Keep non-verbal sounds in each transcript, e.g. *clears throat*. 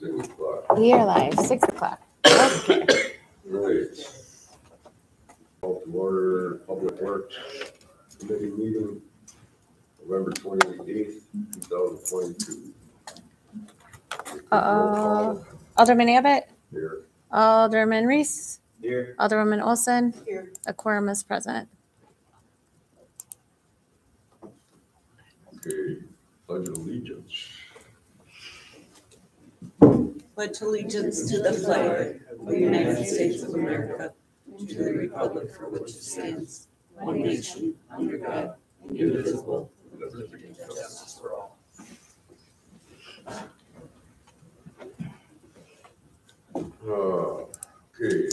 Six o'clock. We are live, six o'clock. Okay. Right. Call to order, Public Works Committee meeting, November twenty-eighth, two thousand twenty-two. Uh, Alderman Abbott, Here, Alderman Reese, Here. Alderwoman Olson, Here. a quorum is present. okay, pledge of allegiance. Pledge allegiance to the flag of the United States of America, and to the republic for which it stands, one nation, under God, indivisible, with liberty and justice for all. Uh, okay,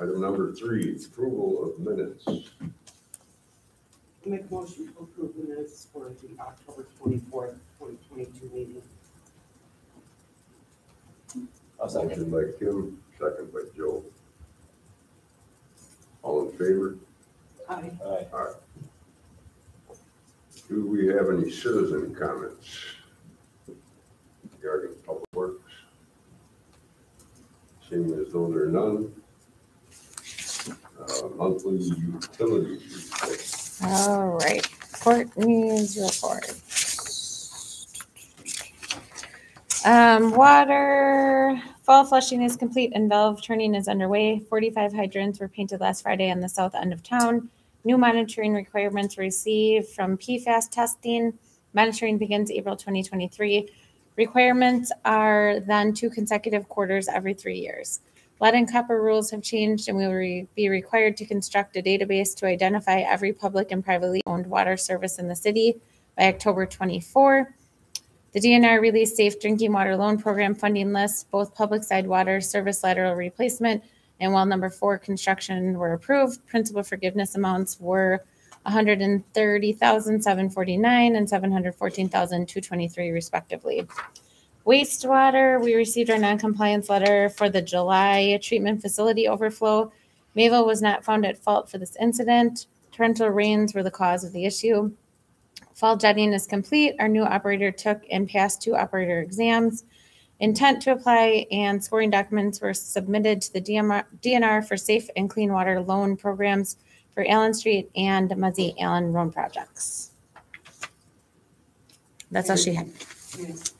item number three, approval of minutes. Make a motion to approve the minutes for the October twenty-fourth, twenty twenty-two meeting. Motion by Kim, second by Joe. All in favor? Aye. Aye. Do we have any citizen comments regarding public works? Seeing as though there are none. Uh, monthly utilities report. All right, Courtney's report. Um, water, fall flushing is complete and valve turning is underway. Forty-five hydrants were painted last Friday on the south end of town. New monitoring requirements received from PFAS testing. Monitoring begins April twenty twenty-three. Requirements are then two consecutive quarters every three years. Lead and copper rules have changed and we will re- be required to construct a database to identify every public and privately owned water service in the city by October 24. The DNR released Safe Drinking Water Loan Program funding lists. Both public side water service lateral replacement and well number four construction were approved. Principal forgiveness amounts were 130,749 and 714,223 respectively. Wastewater, we received our non-compliance letter for the July treatment facility overflow. Mayville was not found at fault for this incident. Torrential rains were the cause of the issue. Fall jetting is complete. Our new operator took and passed two operator exams. Intent to apply and scoring documents were submitted to the DNR for safe and clean water loan programs for Allen Street and Muzzy Allen Road projects. That's all she had.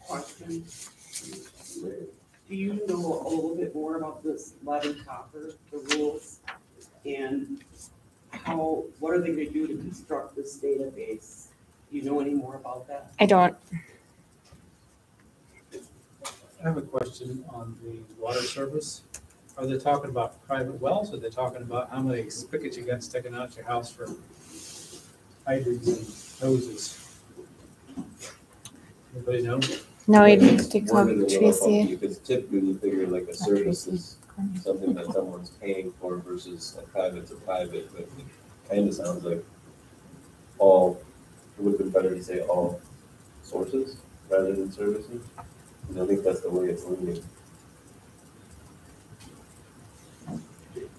Question. Do you know a little bit more about this lead and copper, the rules? And how, what are they gonna do to construct this database? Do you know any more about that? I don't, I have a question on the water service. Are they talking about private wells? Or are they talking about how many spigots you got sticking out your house for hydrants and hoses? Anybody know? no, I need to Worded call a little Tracy. funky, Because typically you figure like a service is something that someone's paying for versus a private to private, but it kind of sounds like all, it would have been better to say all sources rather than services. And I think that's the way it's leaning.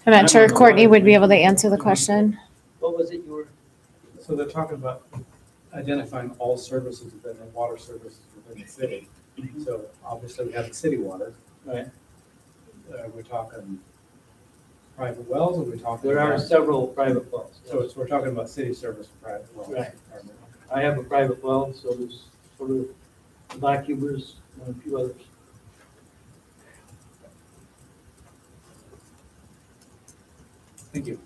I'm not sure Courtney would be able to answer the question. What was it you were, So they're talking about identifying all services within the water services within the city. So obviously we have the city water, right? Uh, we're talking private wells, or we're talking there are about, several private wells. so it's, we're talking about city service private wells. Right. I have a private well, so there's sort of Black Hubers and a few others. Thank you.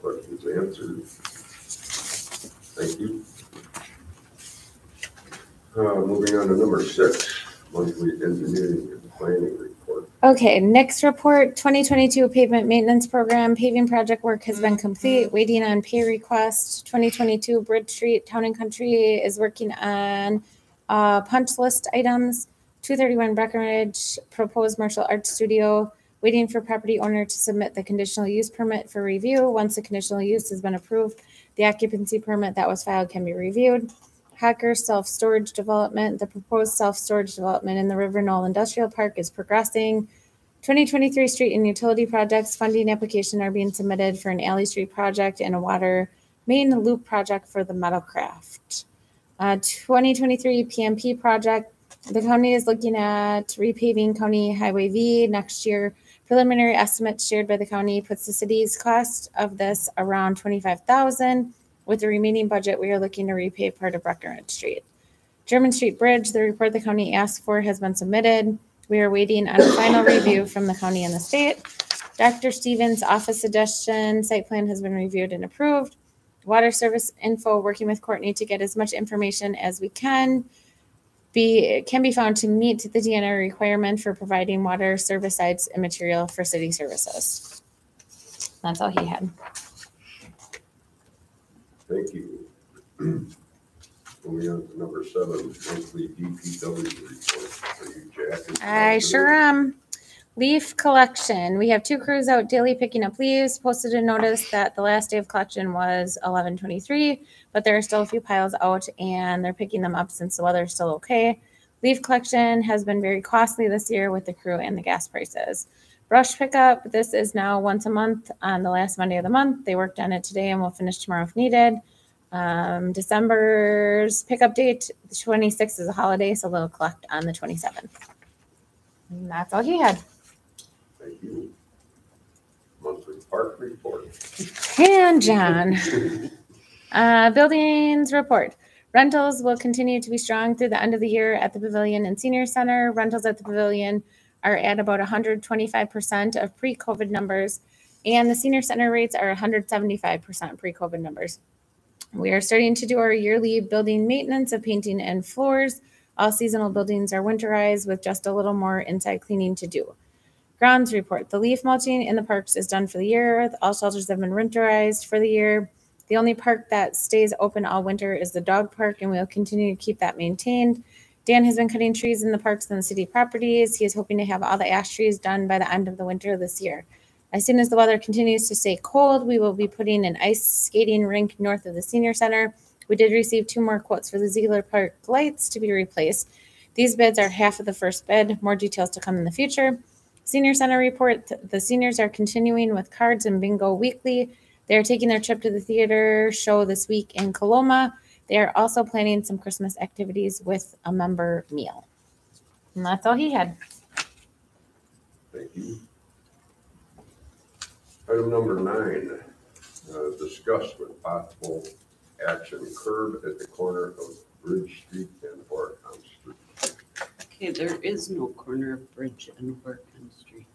Questions answered. Thank you. Uh, moving on to number six, monthly engineering and planning report. Okay, next report, 2022 pavement maintenance program paving project work has been complete, waiting on pay request. 2022 Bridge Street Town and Country is working on uh, punch list items. 231 Breckenridge proposed martial arts studio, waiting for property owner to submit the conditional use permit for review. Once the conditional use has been approved, the occupancy permit that was filed can be reviewed. Hacker Self-Storage Development, the proposed self-storage development in the River Knoll Industrial Park is progressing. 2023 street and utility projects funding application are being submitted for an alley street project and a water main loop project for the Meadowcraft. Uh, 2023 PMP project. The county is looking at repaving County Highway V next year. Preliminary estimates shared by the county puts the city's cost of this around 25,000. With the remaining budget, we are looking to repay part of Breckenridge Street. German Street Bridge, the report the county asked for has been submitted. We are waiting on a final review from the county and the state. Dr. Stevens' office suggestion site plan has been reviewed and approved. Water service info, working with Courtney to get as much information as we can. Be, can be found to meet the DNR requirement for providing water service sites and material for city services. That's all he had. Thank you. Moving on to number seven, monthly DPW report. Are you Jack? I sure am. Leaf collection. We have two crews out daily picking up leaves. Posted a notice that the last day of collection was eleven twenty-three, but there are still a few piles out and they're picking them up since the weather's still okay. Leaf collection has been very costly this year with the crew and the gas prices. Brush pickup. This is now once a month on the last Monday of the month. They worked on it today and will finish tomorrow if needed. Um, December's pickup date, the twenty-sixth is a holiday, so they'll collect on the twenty-seventh. And that's all he had. Thank you. Monthly park report. And John. Uh, buildings report. Rentals will continue to be strong through the end of the year at the Pavilion and Senior Center. Rentals at the Pavilion are at about 125% of pre-COVID numbers, and the Senior Center rates are 175% pre-COVID numbers. We are starting to do our yearly building maintenance of painting and floors. All seasonal buildings are winterized with just a little more inside cleaning to do. Grounds report. The leaf mulching in the parks is done for the year. All shelters have been winterized for the year. The only park that stays open all winter is the dog park, and we'll continue to keep that maintained. Dan has been cutting trees in the parks and the city properties. He is hoping to have all the ash trees done by the end of the winter this year. As soon as the weather continues to stay cold, we will be putting an ice skating rink north of the senior center. We did receive two more quotes for the Ziegler Park lights to be replaced. These bids are half of the first bid. More details to come in the future. Senior Center report the seniors are continuing with cards and bingo weekly. They are taking their trip to the theater show this week in Coloma. They are also planning some Christmas activities with a member meal. And that's all he had. Thank you. Item number nine, uh, discuss with possible action curb at the corner of Bridge Street and Horicon Street. Okay, there is no corner of Bridge and Workham Street.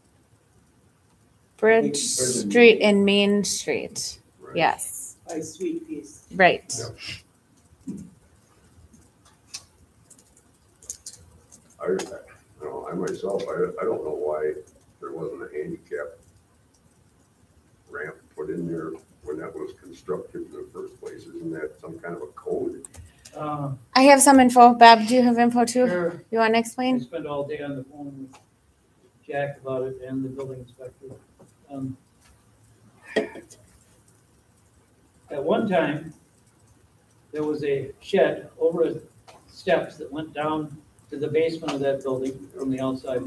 Bridge Street and Main Street. right? Yes, By Sweet Peace. right. I, you know, I myself, I, I don't know why there wasn't a handicap ramp put in there when that was constructed in the first place. Isn't that some kind of a code? Uh, I have some info. Bob, do you have info too? Sure. You want to explain? I explain? spent all day on the phone with Jack about it and the building inspector. Um, At one time, there was a shed over steps that went down to the basement of that building from the outside.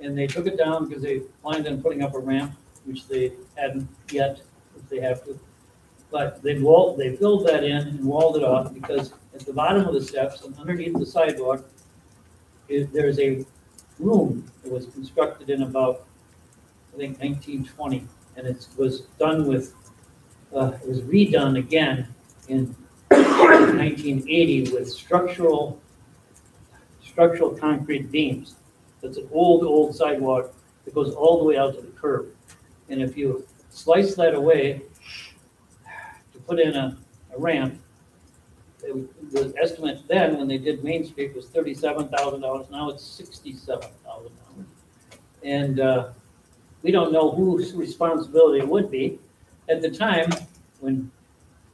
And they took it down because they planned on putting up a ramp, which they hadn't yet, if they have to. But they walled, they filled that in and walled it off because at the bottom of the steps and underneath the sidewalk, is, there's a room that was constructed in about, I think nineteen twenty, and it was done with, uh, it was redone again in nineteen eighty with structural, structural concrete beams. That's an old, old sidewalk that goes all the way out to the curb. And if you slice that away to put in a, a ramp, it- the estimate then, when they did Main Street, was thirty-seven thousand dollars, now it's sixty-seven thousand dollars. And, uh, we don't know whose responsibility it would be. At the time, when,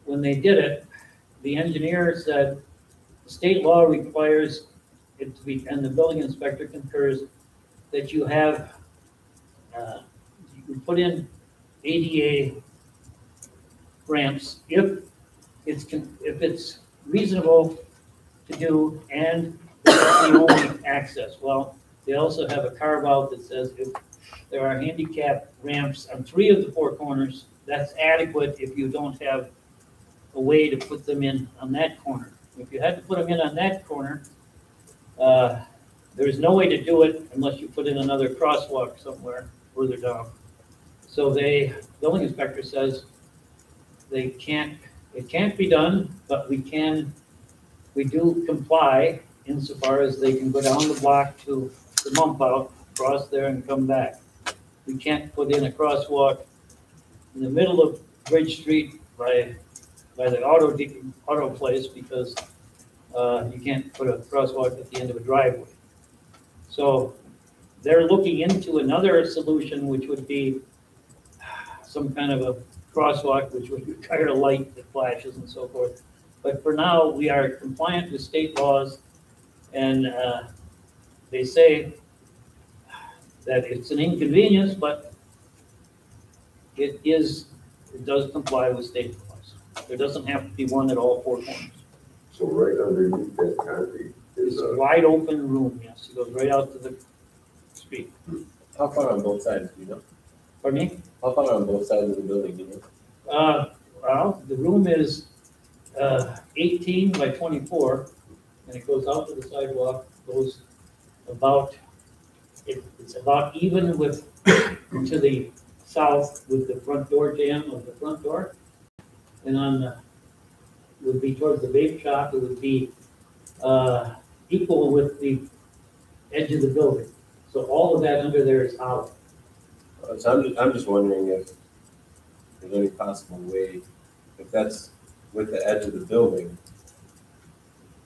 when they did it, the engineer said, state law requires it to be, and the building inspector concurs, that you have, uh, you can put in ADA ramps if it's, if it's reasonable to do and the only access. Well, they also have a carve out that says if there are handicap ramps on three of the four corners, that's adequate if you don't have a way to put them in on that corner. If you had to put them in on that corner, uh, there's no way to do it unless you put in another crosswalk somewhere further down. So they, the building inspector says they can't, it can't be done, but we can, we do comply insofar as they can go down the block to the mump out, cross there and come back. We can't put in a crosswalk in the middle of Bridge Street by, by the auto, auto place because, uh, you can't put a crosswalk at the end of a driveway. So they're looking into another solution, which would be some kind of a crosswalk, which would require a light that flashes and so forth. But for now, we are compliant with state laws, and uh, they say that it's an inconvenience, but it is, it does comply with state laws. There doesn't have to be one at all four corners. So right underneath that concrete It's is a a, wide open room, yes, it goes right out to the street. How far on both sides, do you know? Pardon me? How far on both sides of the building, do you know? Uh, well, the room is, uh, eighteen by twenty-four, and it goes out to the sidewalk, goes about, it, it's about even with, *coughs* to the south with the front door jam of the front door. And on the, would be towards the vape shop, it would be, uh, equal with the edge of the building. So all of that under there is out. Uh, So I'm just, I'm just wondering if there's any possible way, if that's with the edge of the building,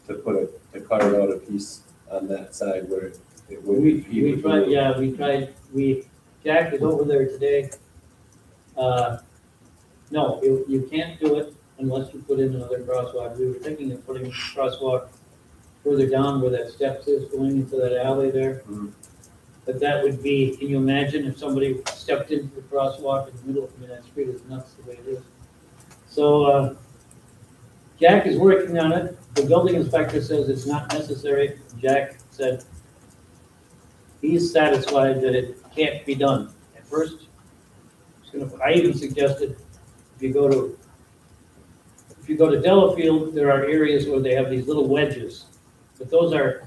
to put a, to carve out a piece on that side where it would We, be. we tried, yeah, we tried, we, Jack is over there today. Uh, no, you, you can't do it unless you put in another crosswalk. We were thinking of putting a crosswalk further down where that steps is going into that alley there. Mhm. But that would be, can you imagine if somebody stepped into the crosswalk in the middle, I mean, that street is nuts the way it is. So, uh, Jack is working on it. The building inspector says it's not necessary. Jack said he's satisfied that it can't be done. At first, gonna, I even suggested, if you go to, if you go to Delafield, there are areas where they have these little wedges. But those are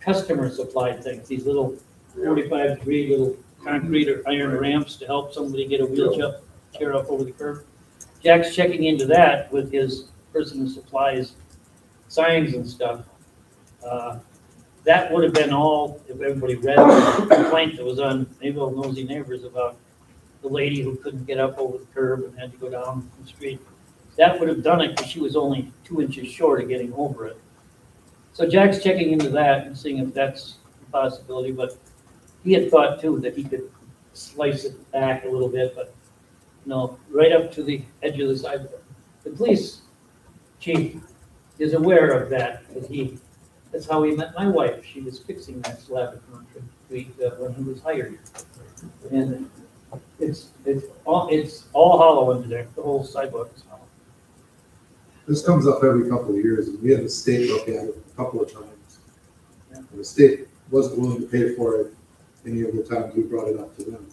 customer supplied things, these little forty-five degree little concrete or iron ramps to help somebody get a wheelchair chair up over the curb. Jack's checking into that with his person who supplies signs and stuff. Uh, That would have been all, if everybody read the complaint that was on Mayville Nosy Neighbors about the lady who couldn't get up over the curb and had to go down the street. That would have done it because she was only two inches short of getting over it. So Jack's checking into that and seeing if that's a possibility, but he had thought too that he could slice it back a little bit, but no, right up to the edge of the sidewalk. The police chief is aware of that, because he, that's how he met my wife. She was fixing that slab of concrete uh, when he was hired. And it's, it's all, it's all hollow under there, the whole sidewalk is hollow. This comes up every couple of years, and we had the state look at it a couple of times. Yeah. And the state wasn't willing to pay for it any of the times we brought it up to them.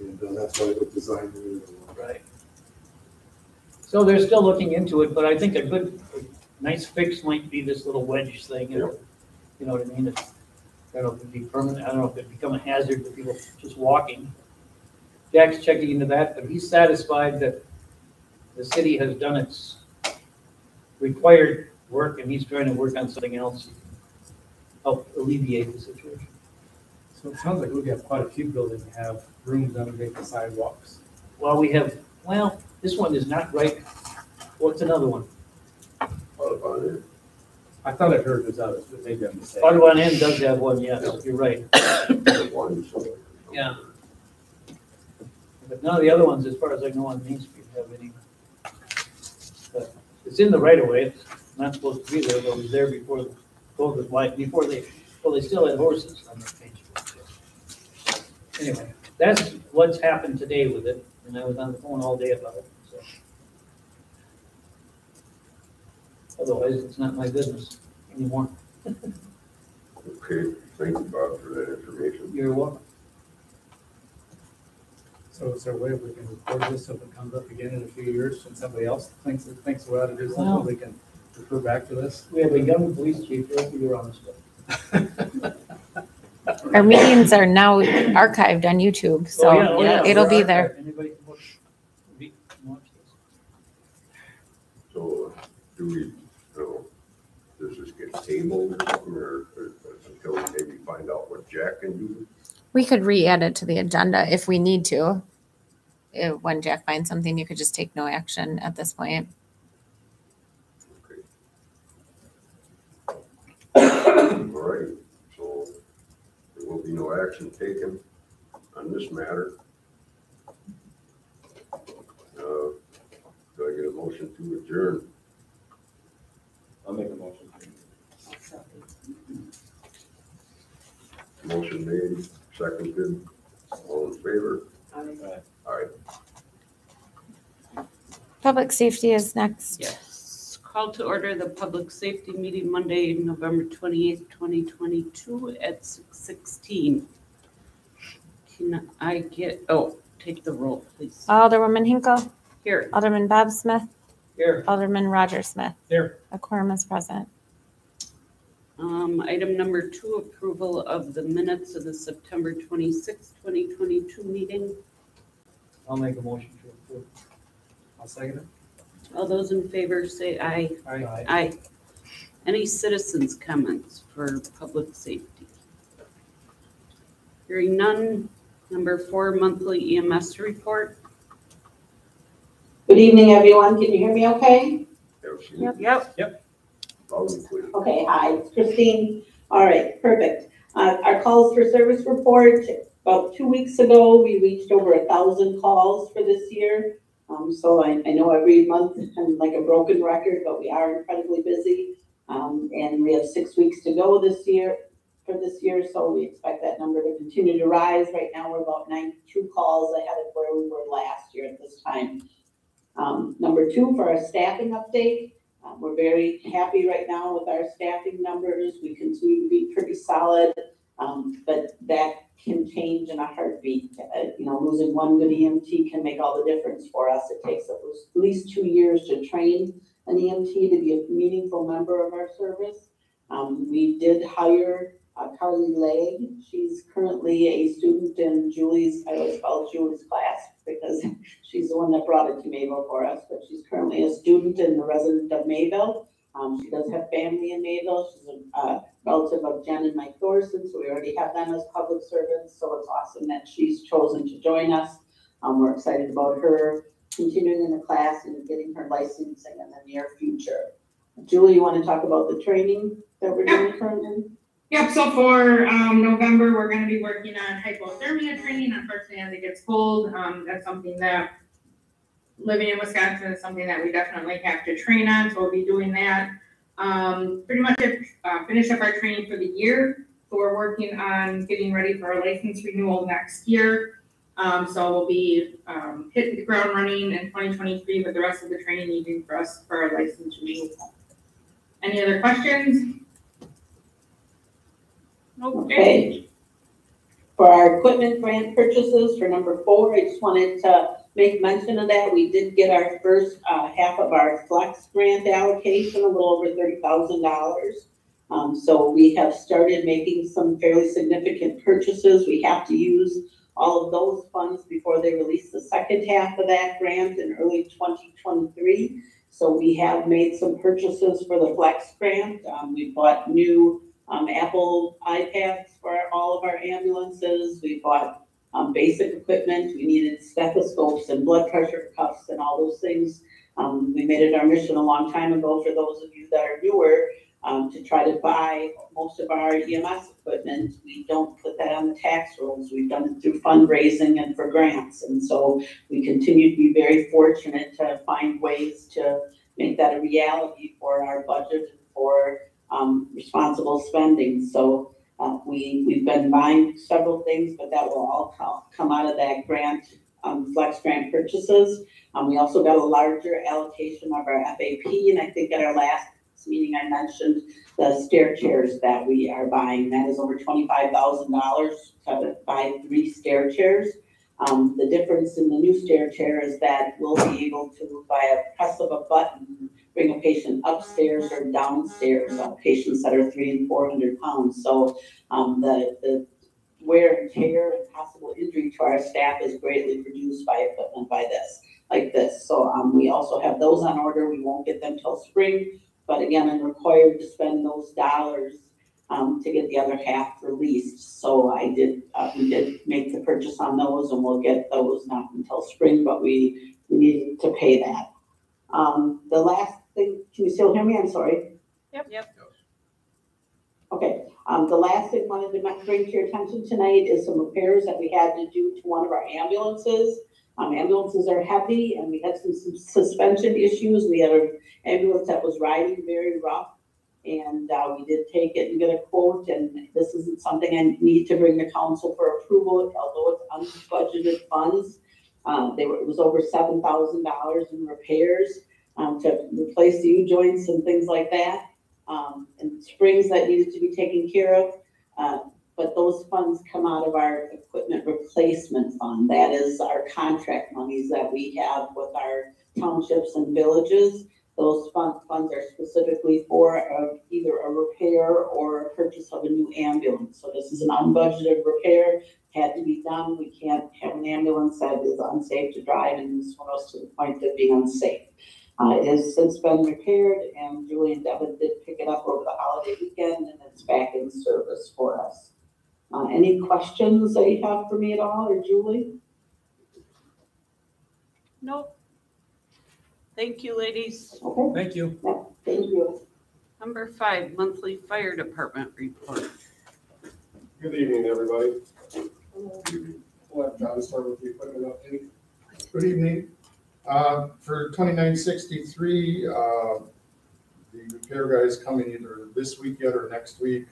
And uh, that's why it was designed the way it was. Right. So they're still looking into it, but I think a good, a nice fix might be this little wedge thing, you know, you know what I mean? It's, I don't know if it'd be permanent, I don't know if it'd become a hazard to people just walking. Jack's checking into that, but he's satisfied that the city has done its required work, and he's trying to work on something else, to help alleviate the situation. So it sounds like we have quite a few buildings that have rooms underneath the sidewalks. Well, we have, well, this one is not right, what's another one? Audubon Inn. I thought I heard there's others, but maybe I'm mistaken. Audubon Inn does have one, yes, you're right. one somewhere. Yeah. But none of the other ones, as far as I know, on Main Street have any. But It's in the right of way, it's not supposed to be there, but it was there before the code was wide, before they, well, they still had horses on their Main Street. Anyway, that's what's happened today with it, and I was on the phone all day about it, so. Otherwise, it's not my business anymore. *laughs* Okay, thank you, Bob, for that information. You're welcome. So is there a way we can record this so if it comes up again in a few years and somebody else thinks, thinks we ought to do Well- something, we can refer back to this. We have a young police chief, he'll be around this. Our meetings are now archived on YouTube, Oh, so yeah, oh, yeah, it'll we're be archived. there. Anybody can watch, we watch this. So do we, you know, does this get tabled or something, or, or until we maybe find out what Jack can do? We could re-add it to the agenda if we need to. Uh, When Jack finds something, you could just take no action at this point. All right, so there will be no action taken on this matter. Uh, Do I get a motion to adjourn? I'll make a motion. Motion made, seconded, all in favor? I- All right, Public safety is next. Yes. Call to order the public safety meeting Monday, November twenty-eighth, twenty twenty-two at six sixteen. Can I get, oh, take the roll, please. Alderwoman Hinkle, Here, Alderman Bob Smith, Here, Alderman Roger Smith. Here. A quorum is present. Um, item number two, approval of the minutes of the September twenty-sixth, twenty twenty-two meeting. I'll make a motion to approve. I'll second it. All those in favor say aye. Aye. Aye. Any citizens' comments for public safety? Hearing none. Number four, monthly EMS report. Good evening, everyone. Can you hear me okay? have some Yep. Clear. Okay, hi, Christine. All right, perfect. Uh, our calls for service report, about two weeks ago, we reached over a thousand calls for this year. Um, so I, I know every month I'm like a broken record, but we are incredibly busy. Um, and we have six weeks to go this year, for this year, so we expect that number to continue to rise. Right now, we're about ninety-two calls ahead of where we were last year at this time. Um, number two, for our staffing update, uh, We're very happy right now with our staffing numbers. We continue to be pretty solid. um, But that can change in a heartbeat. Uh, You know, losing one good EMT can make all the difference for us. It takes at least- at least two years to train an EMT to be a meaningful member of our service. Um, We did hire uh, Carly Legg. She's currently a student in Julie's, I always call it Julie's class because *laughs* she's the one that brought it to Mayville for us, but she's currently a student and a resident of Mayville. Um, she does have family in Mayville. She's a, uh, relative of Jen and Mike Thorson, so we already have them as public servants, so it's awesome that she's chosen to join us. Um, we're excited about her continuing in the class and getting her licensing in the near future. Julie, you want to talk about the training that we're doing currently? Yep, so for, um, November, we're gonna be working on hypothermia training, unfortunately, as it gets cold, um, that's something that living in Wisconsin is something that we definitely have to train on, so we'll be doing that. Um, pretty much, uh, finish up our training for the year, so we're working on getting ready for our license renewal next year. Um, so we'll be, um, hitting the ground running in twenty twenty-three with the rest of the training needed for us for our license renewal. Any other questions? Okay. For our equipment grant purchases for number four, I just wanted to make mention of that. We did get our first, uh, half of our flex grant allocation, a little over thirty thousand dollars. Um, so we have started making some fairly significant purchases. We have to use all of those funds before they release the second half of that grant in early twenty twenty-three. So we have made some purchases for the flex grant. Um, we bought new um, Apple iPads for all of our ambulances. We bought, um, basic equipment. We needed stethoscopes and blood pressure cuffs and all those things. Um, we made it our mission a long time ago for those of you that are newer, um, to try to buy most of our EMS equipment. We don't put that on the tax rolls. We've done it through fundraising and for grants. And so we continue to be very fortunate to find ways to make that a reality for our budget and for um, responsible spending. So, uh, we, we've been buying several things, but that will all come, out of that grant, um, flex grant purchases. Um, we also got a larger allocation of our FAP, and I think at our last meeting I mentioned the stair chairs that we are buying. That is over twenty-five thousand dollars to buy three stair chairs. Um, the difference in the new stair chair is that we'll be able to, by a press of a button, bring a patient upstairs or downstairs, uh, patients that are three and four hundred pounds. So, um, the, the wear and tear and possible injury to our staff is greatly reduced by equipment by this, like this. So, um, we also have those on order. We won't get them till spring. But again, I'm required to spend those dollars, um, to get the other half released. So I did, uh, we did make the purchase on those and we'll get those not until spring, but we, we needed to pay that. Um, the last thing, can you still hear me? I'm sorry. Yep. Yep. Okay, um, the last thing I wanted to bring to your attention tonight is some repairs that we had to do to one of our ambulances. Um, ambulances are heavy and we had some some suspension issues. We had an ambulance that was riding very rough. And, uh, we did take it and get a quote and this isn't something I need to bring to council for approval, although it's unbudgeted funds. Um, they were, it was over seven thousand dollars in repairs, um, to replace the U joints and things like that um, and springs that needed to be taken care of. Uh, but those funds come out of our equipment replacement fund. That is our contract monies that we have with our townships and villages. Those fund, funds are specifically for uh, either a repair or a purchase of a new ambulance. So this is an unbudgeted repair, had to be done. We can't have an ambulance that is unsafe to drive and this one was to the point of being unsafe. Uh, it has since been repaired and Julie and Devin did pick it up over the holiday weekend and it's back in service for us. Uh, any questions that you have for me at all or Julie? Nope. Thank you, ladies. Okay, Thank you. yeah, thank you. Number five, monthly fire department report. Good evening, everybody. We'll have John start with the equipment update. Good evening. Uh, For twenty-nine sixty-three, uh, the repair guys coming either this week yet or next week.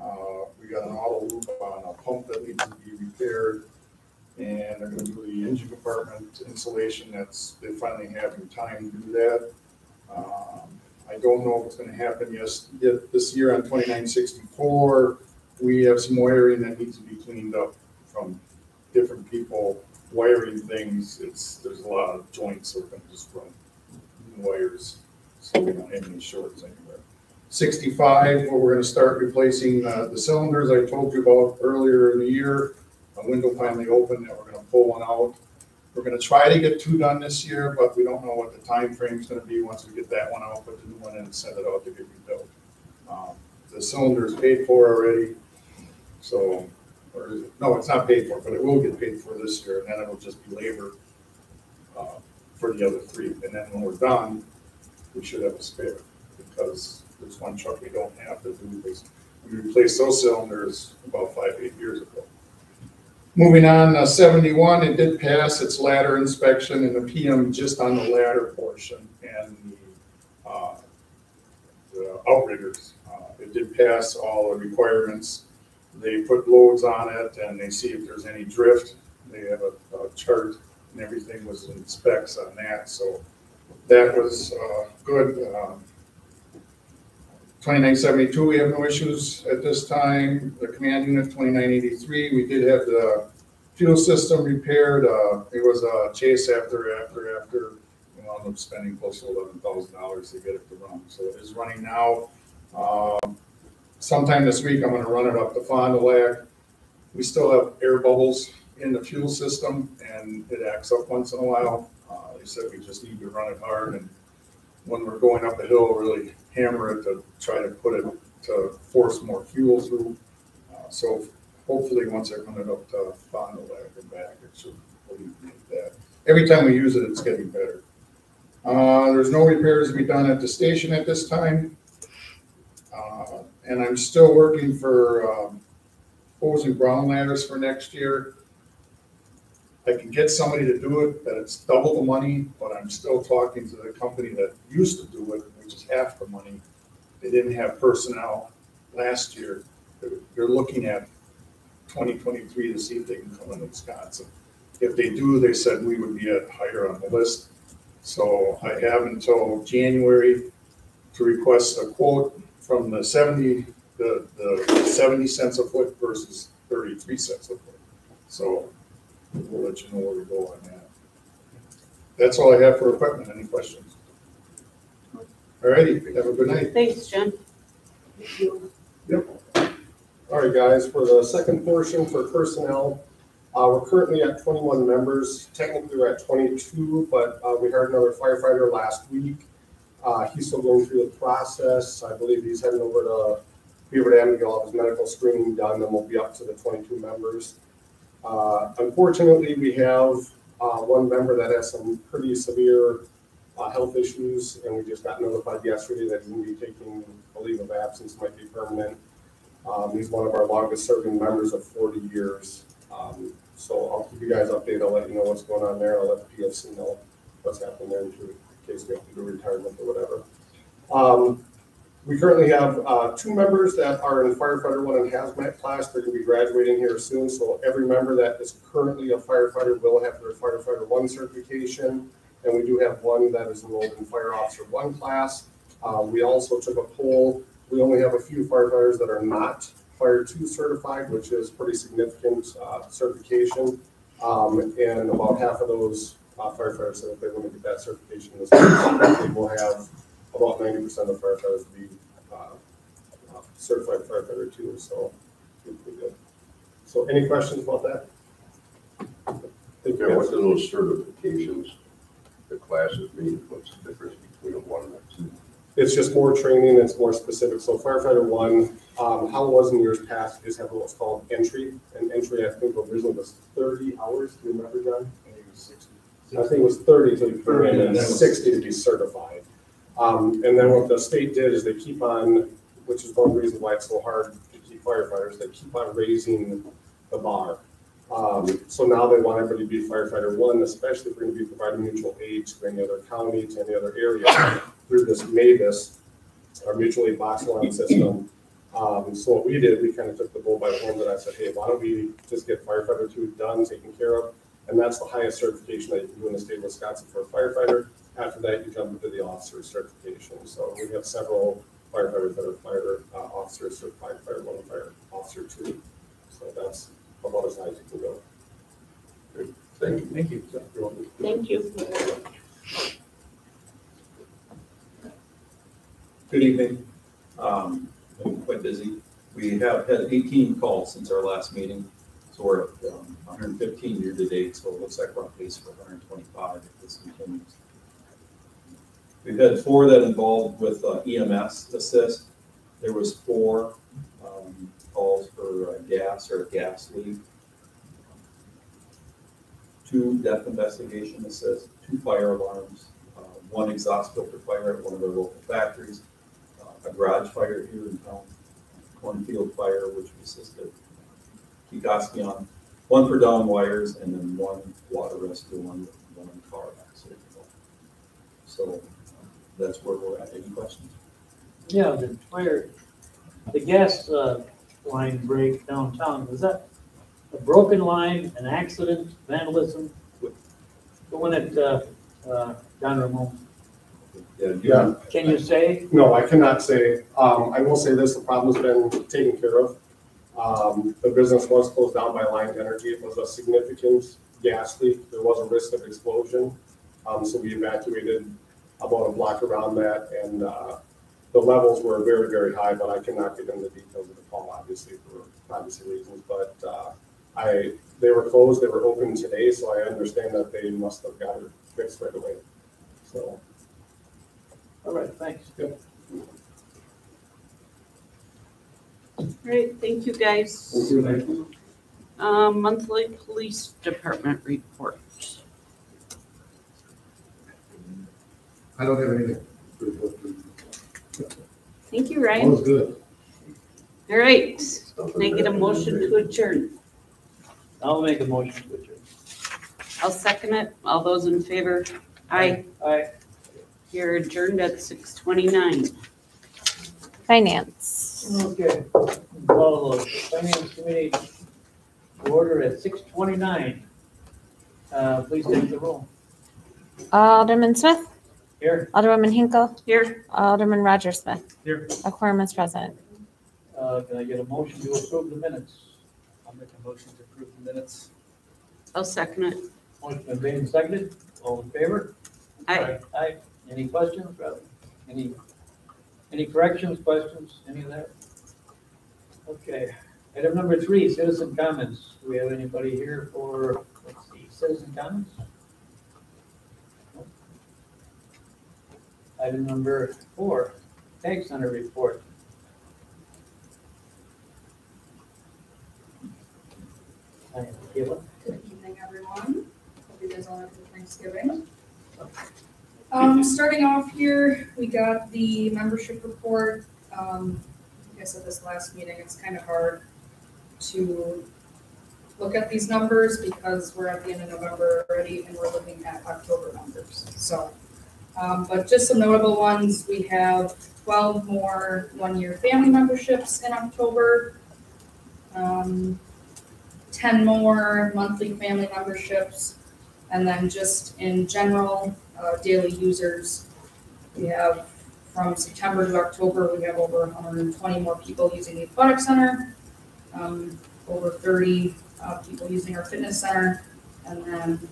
Uh, We got an auto loop on a pump that needs to be repaired. And they're gonna do the engine compartment insulation. That's, they finally having time to do that. Um, I don't know if it's gonna happen yes, yet this year on twenty-nine sixty-four. We have some wiring that needs to be cleaned up from different people wiring things, it's, there's a lot of joints, so we're gonna just run wires, so we don't have any shorts anywhere. Sixty-five, where we're gonna start replacing, uh, the cylinders I told you about earlier in the year. A window finally opened, and we're gonna pull one out. We're gonna try to get two done this year, but we don't know what the time frame is gonna be once we get that one out, put the new one in and send it out to get rebuilt. Um, The cylinder's paid for already, so or no, it's not paid for, but it will get paid for this year, and then it'll just be labor uh, for the other three, and then when we're done, we should have a spare, because there's one truck we don't have to do this. We replaced those cylinders about five, eight years ago. Moving on, uh, seventy-one, it did pass its ladder inspection and the PM just on the ladder portion and the, uh, the outriggers. Uh, It did pass all the requirements they put loads on it and they see if there's any drift. They have a, a chart and everything was in specs on that, so that was, uh, good. Um, Twenty-nine seventy-two, we have no issues at this time. The command unit, twenty-nine eighty-three, we did have the fuel system repaired. Uh, it was a chase after, after, after. We wound up spending close to eleven thousand dollars to get it to run, so it is running now. Um, sometime this week, I'm gonna run it up to Fond du Lac. We still have air bubbles in the fuel system and it acts up once in a while. Uh, they said we just need to run it hard and when we're going up a hill, really hammer it to try to put it, to force more fuel through. Uh, So hopefully, once I run it up to Fond du Lac and back, it should alleviate that. Every time we use it, it's getting better. Uh, there's no repairs to be done at the station at this time. Uh, and I'm still working for, um, hose and ground ladders for next year. I can get somebody to do it, but it's double the money, but I'm still talking to the company that used to do it, which is half the money. They didn't have personnel last year. They're, they're looking at twenty twenty-three to see if they can come in Wisconsin. If they do, they said we would be at higher on the list. So I have until January to request a quote from the seventy, the, the seventy cents a foot versus thirty-three cents a foot. So we'll let you know where we go on that. That's all I have for equipment. Any questions? All righty, have a good night. Thanks, Jen. All right, guys, for the second portion for personnel, uh, we're currently at twenty-one members. Technically, we're at twenty-two, but, uh, we hired another firefighter last week. Uh, he's still going through the process. I believe he's heading over to Beaver Dam to get all his medical screening done, then we'll be up to the twenty-two members. Uh, unfortunately, we have, uh, one member that has some pretty severe, uh, health issues, and we just got notified yesterday that he's gonna be taking a leave of absence, might be permanent. Um, he's one of our longest serving members of forty years. Um, so I'll keep you guys updated. I'll let you know what's going on there. I'll let the PFC know what's happening there too, case we have to do retirement or whatever. Um, we currently have, uh, two members that are in firefighter one and hazmat class. They're gonna be graduating here soon. So every member that is currently a firefighter will have their firefighter one certification. And we do have one that is enrolled in fire officer one class. Uh, we also took a poll we only have a few firefighters that are not Fire Two certified, which is pretty significant uh, certification. Um, And about half of those uh, firefighters said if they want to get that certification, this they will have about ninety percent of firefighters be uh, uh, certified firefighter two, so it's pretty good. So any questions about that? Thank you, Yeah, what guys. do those certifications, the classes mean? What's the difference between a one and a two? It's just more training, it's more specific. So firefighter one, um, how it was in years past, you just have what's called entry. And entry, I think originally was thirty hours, do you remember, John? I think it was thirty to be and sixty to be certified. Um, and then what the state did is they keep on, which is one reason why it's so hard to keep firefighters, they keep on raising the bar. Um, so now they want everybody to be firefighter one, especially if we're gonna be providing mutual aid to any other county, to any other area through this MABAS, our mutual aid box alarm system. Um, so what we did, we kind of took the bull by the horn and I said, hey, why don't we just get firefighter two done, taken care of? And that's the highest certification that you can do in the state of Wisconsin for a firefighter. After that, you jump into the officer certification. So we have several firefighters that are fire uh, officers certified, fire one, fire officer two. So that's about as high as you can go. Thank you. Thank you. You're welcome. Thank you. Good evening. Um, I'm quite busy. We have had eighteen calls since our last meeting, so we're um, hundred and fifteen year to date, so it looks like we're on pace for hundred and twenty-five if this continues. We've had four that involved with uh, EMS assist. There was four um, calls for uh, gas or gas leak. Two death investigation assist, two fire alarms, uh, one exhaust filter fire at one of our local factories, uh, a garage fire here in town, cornfield fire, which we assisted Kekoskee on, one for down wires, and then one water rescue, one, one car accident. So uh, that's where we're at. Any questions? Yeah, the fire, the gas, uh, line break downtown, was that a broken line, an accident, vandalism? The one at, uh, uh, Don Ramon, Yeah, do Yeah. can you say? No, I cannot say. Um, I will say this, the problem's been taken care of. Um, the business was closed down by Alliant Energy. It was a significant gas leak. There was a risk of explosion. Um, so we evacuated about a block around that and, uh, the levels were very, very high, but I cannot get into the details of the call, obviously, for privacy reasons. But, uh, I, they were closed, they were open today, so I understand that they must have got it fixed right away. So, All right, thanks. Great, thank you, guys. Um, monthly police department report. I don't have anything. Thank you, All Ryan. is good. All right, can I get a motion to adjourn? I'll make a motion to adjourn. I'll second it. All those in favor? Aye. Aye. You're adjourned at six twenty-nine. Finance. Okay, call the finance committee to order at six twenty-nine. Uh, please take the roll. Alderman Smith, Here, Alderwoman Hinkle, Here, Alderman Roger Smith. Here. A quorum is present. uh, can I get a motion to approve the minutes? I'll make a motion to approve the minutes. I'll second it. Motion been made and seconded, all in favor? Aye. Aye. Any questions, Robin? Any Any corrections, questions, any of that? Okay, item number three, citizen comments. Do we have anybody here for, let's see, citizen comments? Item number four, tag center report. Good evening, everyone. Hope you guys all had a good Thanksgiving. Um, starting off here, we got the membership report. Um, like I said this last meeting, it's kind of hard to look at these numbers because we're at the end of November already and we're looking at October numbers. So, um, but just some notable ones, we have twelve more one-year family memberships in October. Um, 10 more monthly family memberships. And then just in general, uh, daily users, we have from September to October, we have over 120 more people using the aquatic center, um, over 30 uh, people using our fitness center, and then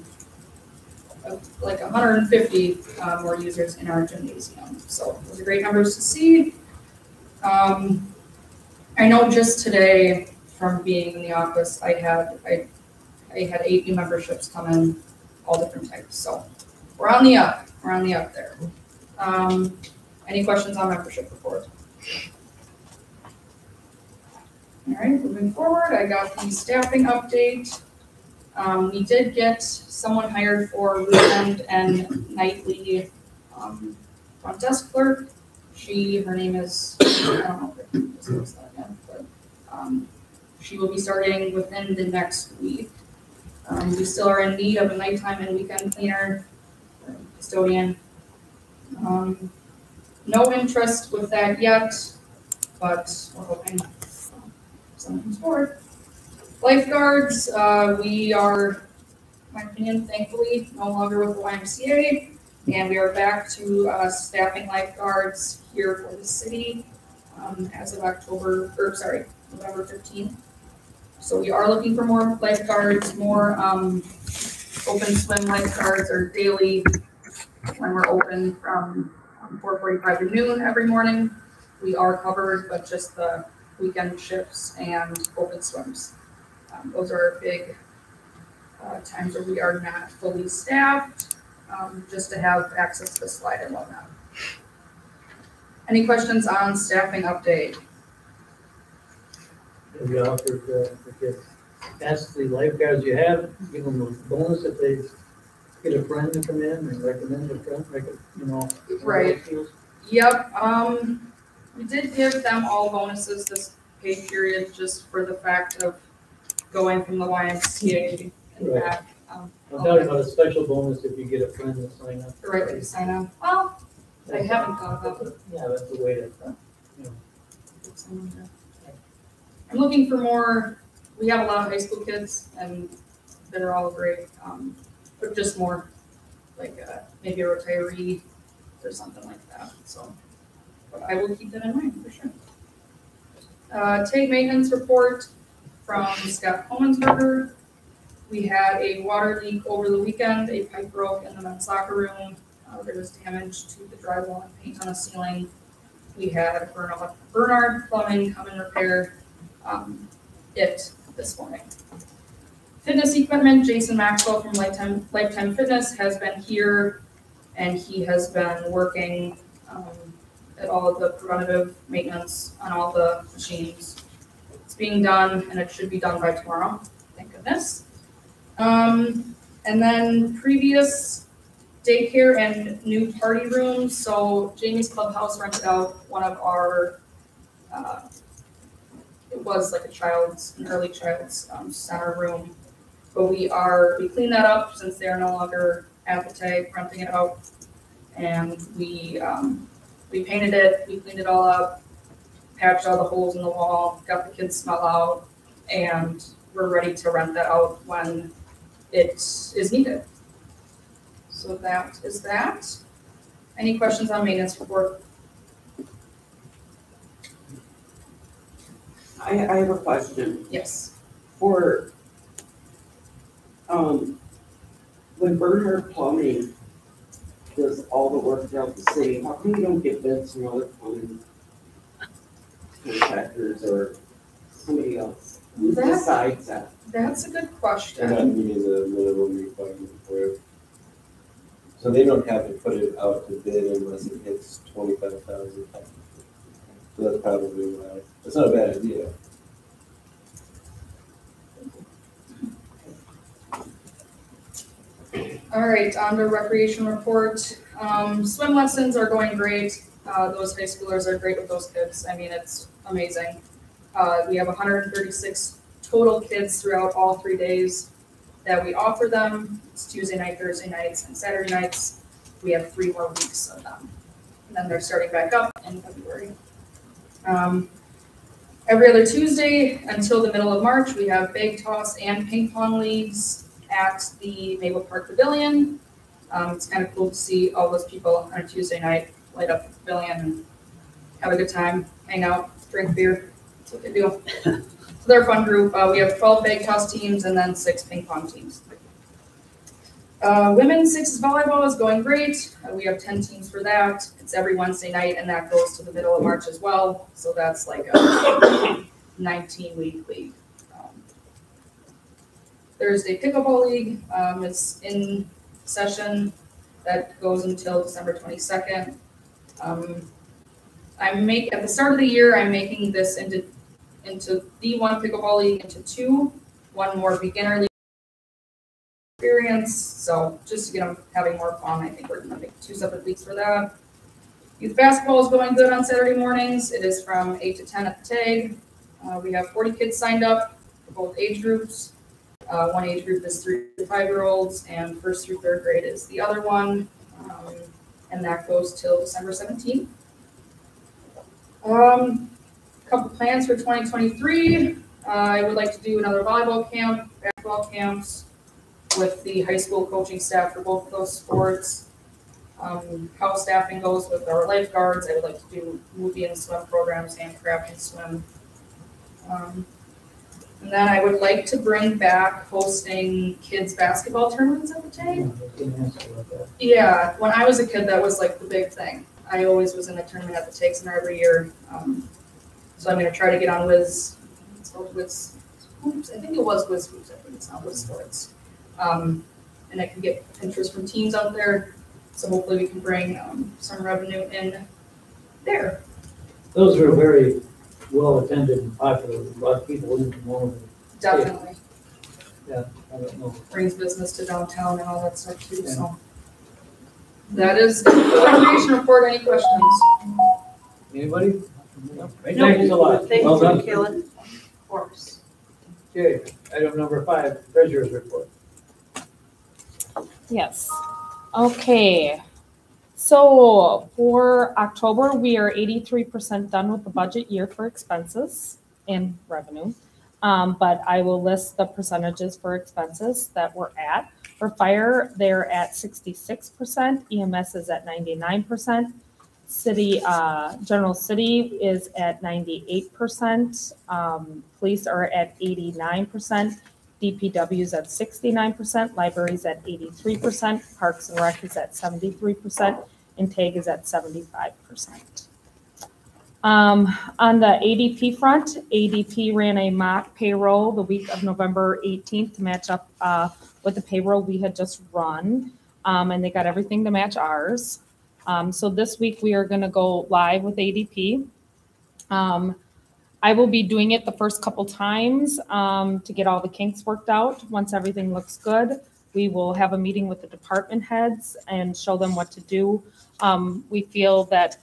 uh, like 150 uh, more users in our gymnasium. So those are great numbers to see. Um, I know just today, from being in the office, I had, I, I had eight new memberships come in, all different types, so we're on the up, we're on the up there. Um, any questions on membership report? All right, moving forward, I got the staffing update. Um, we did get someone hired for weekend and nightly, um, front desk clerk. She, her name is, I don't know if I disclosed that yet, but, um, she will be starting within the next week. Um, we still are in need of a nighttime and weekend cleaner, custodian. Um, no interest with that yet, but we're hoping comes forward. Lifeguards, uh, we are, my opinion, thankfully, no longer with the YMCA. And we are back to, uh, staffing lifeguards here for the city, um, as of October, or sorry, November fifteenth. So we are looking for more lifeguards, more, um, open swim lifeguards or daily when we're open from um, four forty-five to noon every morning. We are covered, but just the weekend shifts and open swims. Um, those are big, uh, times where we are not fully staffed, um, just to have access to the slide and whatnot. Any questions on staffing update? You offered, uh, if the lifeguards you have, give them a bonus if they get a friend to come in and recommend a friend, like, you know. Right. Yep, um, we did give them all bonuses this pay period just for the fact of going from the YMCA and Right. back. Um, I'm talking about a special bonus if you get a friend to sign up. the right to sign up. Well, I haven't thought about it. Yeah, that's the way to, I'm looking for more, we have a lot of high school kids and they're all great, um, but just more, like, uh, maybe a retiree or something like that, so. But I will keep that in mind for sure. Uh, tank maintenance report from Scott Homensberger. We had a water leak over the weekend, a pipe broke in the men's locker room. Uh, there was damage to the drywall and paint on the ceiling. We had Bernard, Bernard Plumbing come and repair, um, it this morning. Fitness equipment, Jason Maxwell from Lifetime, Lifetime Fitness has been here and he has been working, um, at all of the preventative maintenance on all the machines. It's being done and it should be done by tomorrow, thank goodness. Um, and then previous daycare and new party rooms, so Jamie's Clubhouse rented out one of our, uh, it was like a child's, an early child's, um, center room. But we are, we cleaned that up since they are no longer at the tag, renting it out. And we, um, we painted it, we cleaned it all up, patched all the holes in the wall, got the kids smell out, and we're ready to rent that out when it is needed. So that is that. Any questions on maintenance report? I, I have a question Yes. for, um, when Bernhard Plumbing does all the work throughout the city, how come you don't get bids from other plumbing contractors or somebody else? Who That- decides that? That's a good And that question. means a minimum requirement for it. So they don't have to put it out to bid unless it hits twenty-five thousand. So that's probably why, it's not a bad idea. All right, on to recreation report. Um, swim lessons are going great. Uh, those high schoolers are great with those kids. I mean, it's amazing. Uh, we have hundred and thirty-six total kids throughout all three days that we offer them. It's Tuesday night, Thursday nights, and Saturday nights. We have three more weeks of them. And then they're starting back up in February. Um, every other Tuesday until the middle of March, we have big toss and ping pong leagues at the Maple Park Pavilion. Um, it's kind of cool to see all those people on a Tuesday night light up the pavilion and have a good time, hang out, drink beer. That's what they do. *laughs* so they're a fun group. Uh, we have 12 bag toss teams and then six ping pong teams. Uh, women's sixes volleyball is going great. Uh, we have 10 teams for that. It's every Wednesday night and that goes to the middle of March as well. So that's like a *coughs* 19 week league. Thursday pickleball league um, is in session. That goes until December 22nd. Um, I'm make, at the start of the year, I'm making this into, into the one pickleball league into two, one more beginner league experience. So just to get them having more fun, I think we're gonna make two separate leagues for that. Youth basketball is going good on Saturday mornings. It is from eight to ten at the tag. Uh, we have forty kids signed up for both age groups. Uh, one age group is three to five year olds and first through third grade is the other one. Um, and that goes till December seventeenth. Um, couple plans for twenty twenty-three. Uh, I would like to do another volleyball camp, basketball camps with the high school coaching staff for both of those sports. Um, how staffing goes with our lifeguards, I would like to do movie and swim programs and craft and swim. Um, and then I would like to bring back hosting kids basketball tournaments at the tank. Yeah, when I was a kid, that was like the big thing. I always was in a tournament at the Take Center every year. Um, so I'm gonna try to get on Wiz, it's called Wiz Hoops, I think it was Wiz Hoops, I think it's not Wiz Sports. Um, and I can get interest from teams out there, so hopefully we can bring, um, some revenue in there. Those are very well attended and popular. A lot of people in them all. Definitely I don't know. brings business to downtown and all that stuff too, so. That is the recreation report, any questions? Anybody? No. Thanks a lot. Thank Well you, done. Kaylin. Of course. Okay, item number five, treasurer's report. Yes. Okay. So for October, we are 83% done with the budget year for expenses and revenue. Um, but I will list the percentages for expenses that we're at. For fire, they're at 66%, EMS is at 99%, city, uh, general city is at 98%, um, police are at 89%, DPW is at 69%, libraries at 83%, parks and rec is at 73%, intake is at 75%. Um, on the ADP front, ADP ran a mock payroll the week of November 18th to match up uh, with the payroll we had just run, um, and they got everything to match ours. Um, so this week we are going to go live with ADP. Um, I will be doing it the first couple times um, to get all the kinks worked out. Once everything looks good, we will have a meeting with the department heads and show them what to do. Um, we feel that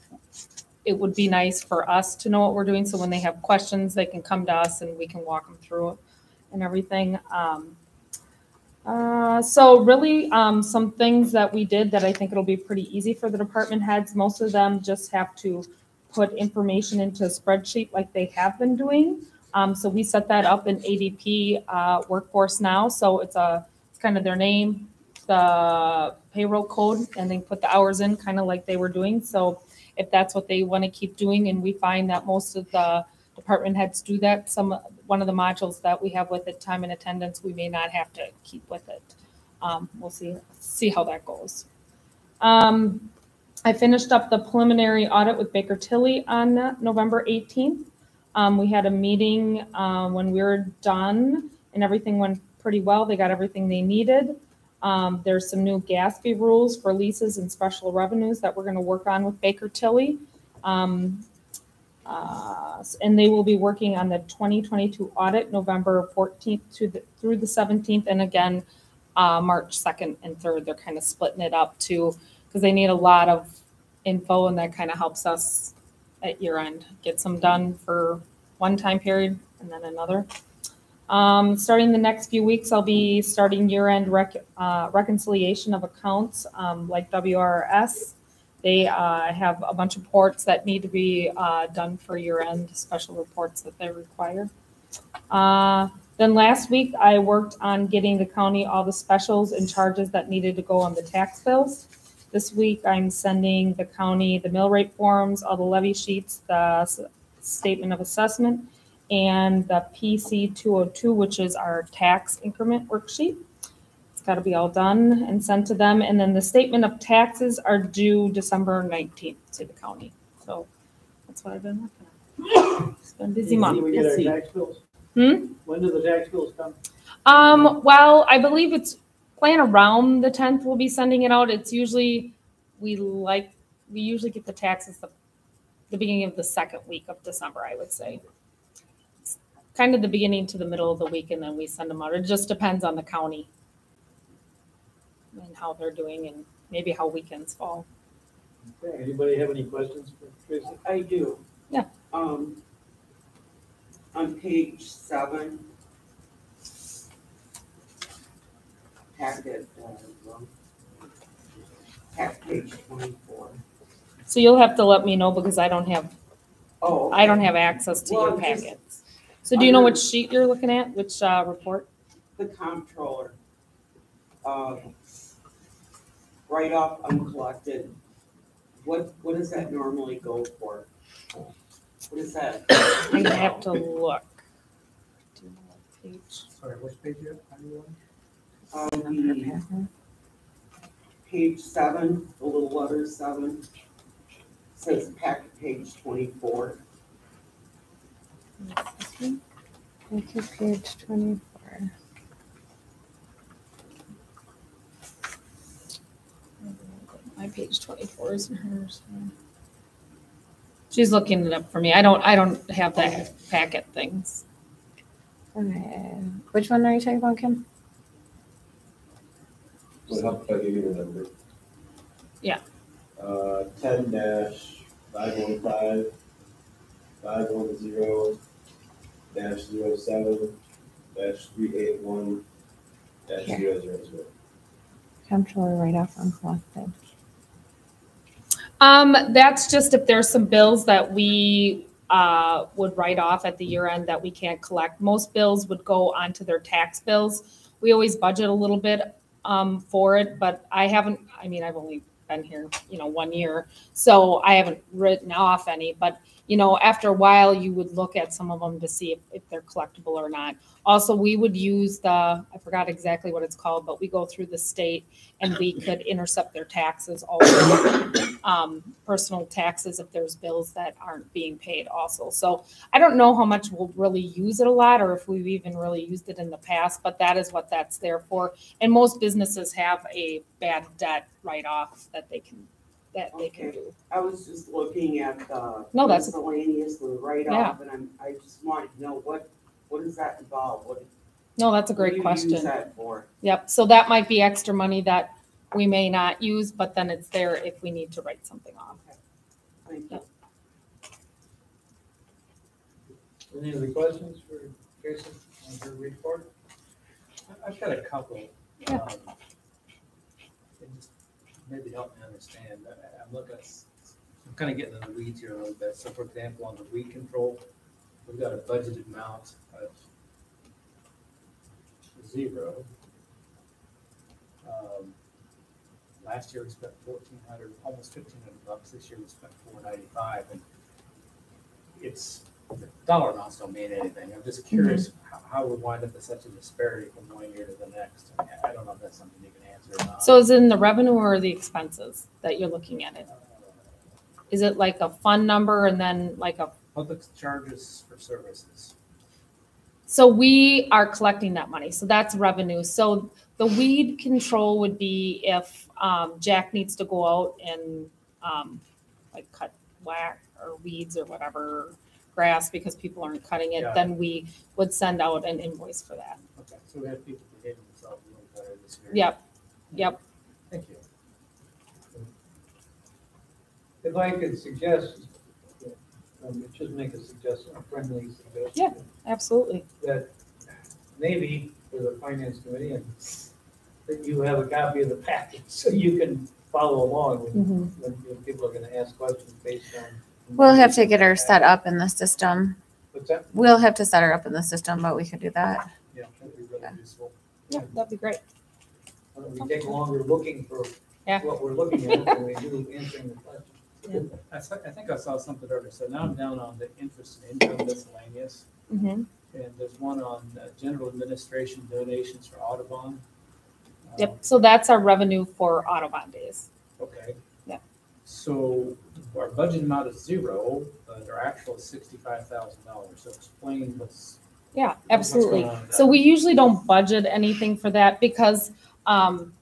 it would be nice for us to know what we're doing, so when they have questions, they can come to us and we can walk them through it and everything. Um, uh, so really, um, some things that we did that I think it'll be pretty easy for the department heads. Most of them just have to put information into a spreadsheet like they have been doing. Um, so we set that up in ADP uh, Workforce now. So it's a it's kind of their name, the payroll code, and then put the hours in, kind of like they were doing. So if that's what they want to keep doing, and we find that most of the department heads do that, some one of the modules that we have with it, time and attendance, we may not have to keep with it. Um, we'll see see how that goes. Um, I finished up the preliminary audit with Baker Tilly on uh, November 18th. Um, we had a meeting, um, when we were done and everything went pretty well. They got everything they needed. Um, there's some new GASB rules for leases and special revenues that we're gonna work on with Baker Tilly. Um, uh, and they will be working on the twenty twenty-two audit, November fourteenth to the, through the seventeenth, and again, uh, March second and third, they're kind of splitting it up too, because they need a lot of info and that kind of helps us at year end, get some done for one time period and then another. Um, starting the next few weeks, I'll be starting year-end rec- uh, reconciliation of accounts, um, like WRS. They, uh, have a bunch of reports that need to be, uh, done for year-end, special reports that they require. Uh, then last week, I worked on getting the county all the specials and charges that needed to go on the tax bills. This week, I'm sending the county the mill rate forms, all the levy sheets, the statement of assessment, and the PC two oh two, which is our tax increment worksheet. It's gotta be all done and sent to them, and then the statement of taxes are due December nineteenth to the county. So that's what I've been working on. It's been a busy month. When we get our tax bills? Hmm? When do the tax bills come? Um, well, I believe it's plan around the tenth, we'll be sending it out. It's usually, we like, we usually get the taxes the, the beginning of the second week of December, I would say. It's Kind of the beginning to the middle of the week and then we send them out. It just depends on the county. And how they're doing and maybe how weekends fall. Okay, Anybody have any questions for Tracy? I do. Yeah. Um, on page seven. Packet, uh, well, pack page twenty-four. So you'll have to let me know because I don't have, Oh. I don't have access to your Well, just packets. So do you know which sheet you're looking at, which, uh, report? The comptroller. Uh, Write-off uncollected. What, what does that normally go for? What is that? I have to look. Do you know what page? Sorry, which page you are you on? Um, the page seven, the little letter seven, says packet page twenty-four. Okay, page twenty-four. My page twenty-four isn't hers. She's looking it up for me. I don't, I don't have the packet things. Okay, which one are you talking about, Kim? Would help if I give you the number. Yeah. Uh, ten dash five one five, five one zero, dash zero seven, dash three eight one, dash Here. zero zero zero. Comptroller write-off uncollected. Um, that's just if there's some bills that we, uh, would write off at the year end that we can't collect. Most bills would go onto their tax bills. We always budget a little bit, um, for it, but I haven't, I mean, I've only been here, you know, one year. So I haven't written off any, but, you know, after a while, you would look at some of them to see if, if they're collectible or not. Also, we would use the, I forgot exactly what it's called, but we go through the state and we could intercept their taxes also. Um, personal taxes if there's bills that aren't being paid also. So I don't know how much we'll really use it a lot or if we've even really used it in the past, but that is what that's there for. And most businesses have a bad debt write-off that they can, that they can Okay. do. I was just looking at the No, that's- miscellaneous, the write-off, and I'm, I just wanted to know what, what does that involve? What, No, that's a what do great you question. use that for? Yep, so that might be extra money that we may not use, but then it's there if we need to write something off. Thank you. Any other questions for Jason on her report? I- I've got a couple. Yeah. um, and just Maybe help me understand. I'm looking, at- I'm kind of getting in the weeds here a little bit. So for example, on the weed control, we've got a budgeted amount of zero. Um, Last year we spent fourteen hundred, almost fifteen hundred bucks. This year we spent four ninety-five and it's, the dollar amounts don't mean anything. I'm just curious how, how we wind up with such a disparity from one year to the next. I I don't know if that's something you can answer or not. So is it in the revenue or the expenses that you're looking at it? Is it like a fund number and then like a Public charges for services. So we are collecting that money, so that's revenue. So the weed control would be if um, Jack needs to go out and um, like cut whack or weeds or whatever, grass because people aren't cutting it, then we would send out an invoice for that. Okay, so we have people behaving themselves a little better this year. Yep, yep. Thank you. If I could suggest, um, just make a suggestion, a friendly suggestion. Yeah. Absolutely. That maybe for the finance committee, and that you have a copy of the package, *laughs* so you can follow along when, Mhm. when when people are gonna ask questions based on. We'll have to get her set up in the system. What's that? We'll have to set her up in the system, but we could do that. Yeah, that'd be really useful. Yeah, that'd be great. We take longer looking for Yeah. what we're looking at than we do answering the question. I, saw- I think I saw something earlier, so now I'm down on the interest and income miscellaneous, Mhm. and there's one on uh, general administration donations for Audubon. Yep, so that's our revenue for Audubon days. Okay. Yeah. So our budget amount is zero, but our actual is sixty-five thousand dollars, so explain what's. Yeah, what's absolutely. going on with So that. we usually don't budget anything for that because um,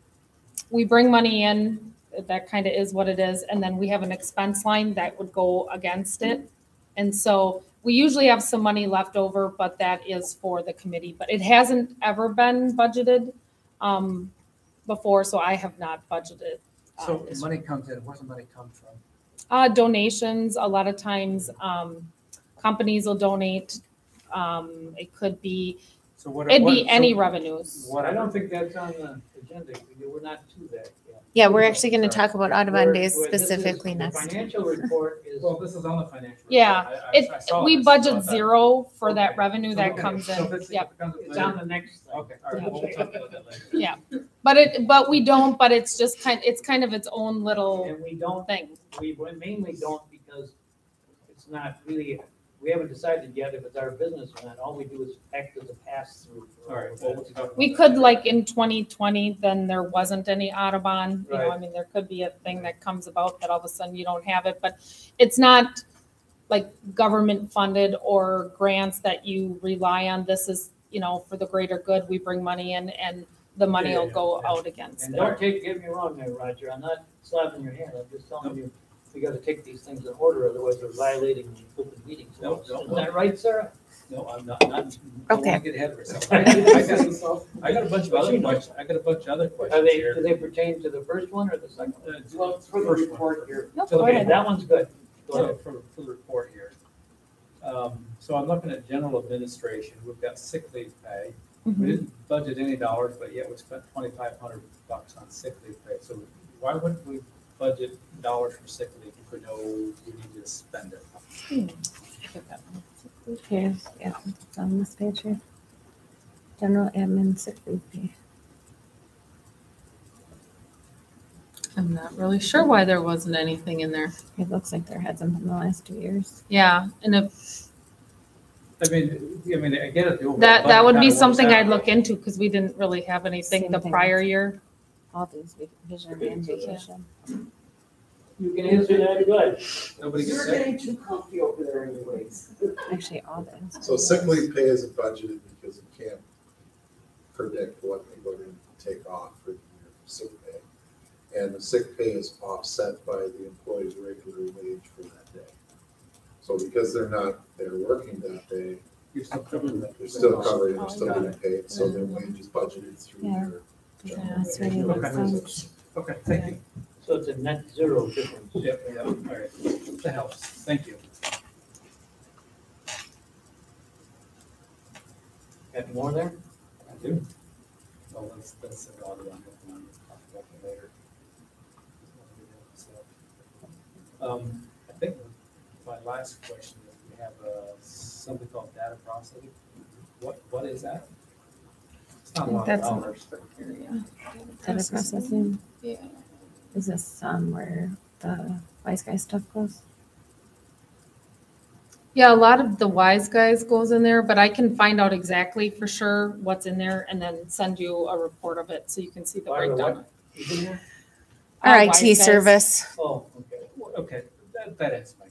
we bring money in, that kind of is what it is, and then we have an expense line that would go against it. And so we usually have some money left over, but that is for the committee, but it hasn't ever been budgeted um, before, so I have not budgeted. uh, So this money comes in, where's the money come from? Uh, donations, a lot of times, um, companies will donate. Um, it could be, So what? it'd what- be any so revenues. What, I don't think that's on the agenda, we're not to that yet. Yeah, we're actually gonna talk about Audubon Days where this is- specifically the next. Financial report is, Well, this is on the financial. report. Yeah, I- I- It, I saw we this, budget but uh, zero for that Okay. revenue that okay, comes so in. it's- Yep. if it comes it's later- on the next thing. Okay, all right, we'll talk about that later. Yeah, but it, but we don't, but it's just kind, it's kind of its own little And we don't, thing. we mainly don't because it's not really, we haven't decided yet if it's our business or not. All we do is act as a pass-through. All right, well, we'll talk We could later. like in twenty twenty, then there wasn't any Audubon, you know, I Right. mean, there could be a thing that comes about that all of a sudden you don't have it, but it's not like government funded or grants that you rely on. This is, you know, for the greater good, we bring money in and the money Yeah, will yeah, go yeah. out against And it. don't take, get me wrong there, Roger, I'm not slapping your hand, I'm just telling you, we gotta take these things in order, otherwise we're violating the open meetings. No, law. no, Isn't that right, Sarah? No, I'm not, not, don't Okay. wanna get ahead of ourselves. *laughs* I I got, I got a bunch of other questions, I got a bunch of other Are questions they, here. do they pertain to the first one or the second? Uh, Well, for the first one. report here. No, So go Okay, ahead. that one's good. Go So for, for the report here. Um, so I'm looking at general administration, we've got sick leave pay. We Mhm. didn't budget any dollars, but yet we spent twenty-five hundred bucks on sick leave pay. So why wouldn't we budget dollars for sick leave if we know we need to spend it? Hmm. Here, yeah, it's on this page here. General admin sick leave pay. I'm not really sure why there wasn't anything in there. It looks like there hasn't been the last two years. Yeah, and if, I mean, I mean, I get it. the overall that, that budget would be kinda works something out, I'd but- look into, because we didn't really have anything Same the thing. prior year. All these vac- vision and vacation. You can answer that, good. Nobody gets You're sick. getting too comfy over there anyways. *laughs* Actually, all the. So sick leave pay isn't budgeted because you can't predict what people are gonna take off for the year for sick pay. And the sick pay is offset by the employee's regular wage for that day. So because they're not, they're working that day, You're still covering that. they're still covered and they're still getting paid, so their wage is budgeted through Yeah. their. Yeah, wage. really Okay. makes. Okay, thank you. So it's a net zero difference. Yep, yep, all right. That helps. Thank you. Got more there? I do. Well, that's, that's the other one. We'll talk about that later. Um, I think my last question is we have, uh, something called data processing. What, what is that? It's not a lot of That's- dollars, but Data processing. Yeah. Is this um where the wise guy stuff goes? Yeah, a lot of the wise guys goes in there, but I can find out exactly for sure what's in there and then send you a report of it so you can see the Barbara, breakdown. what is in there? Our Uh, IT Wise Guys. service. Oh, okay. Okay, that, that answers my question. I,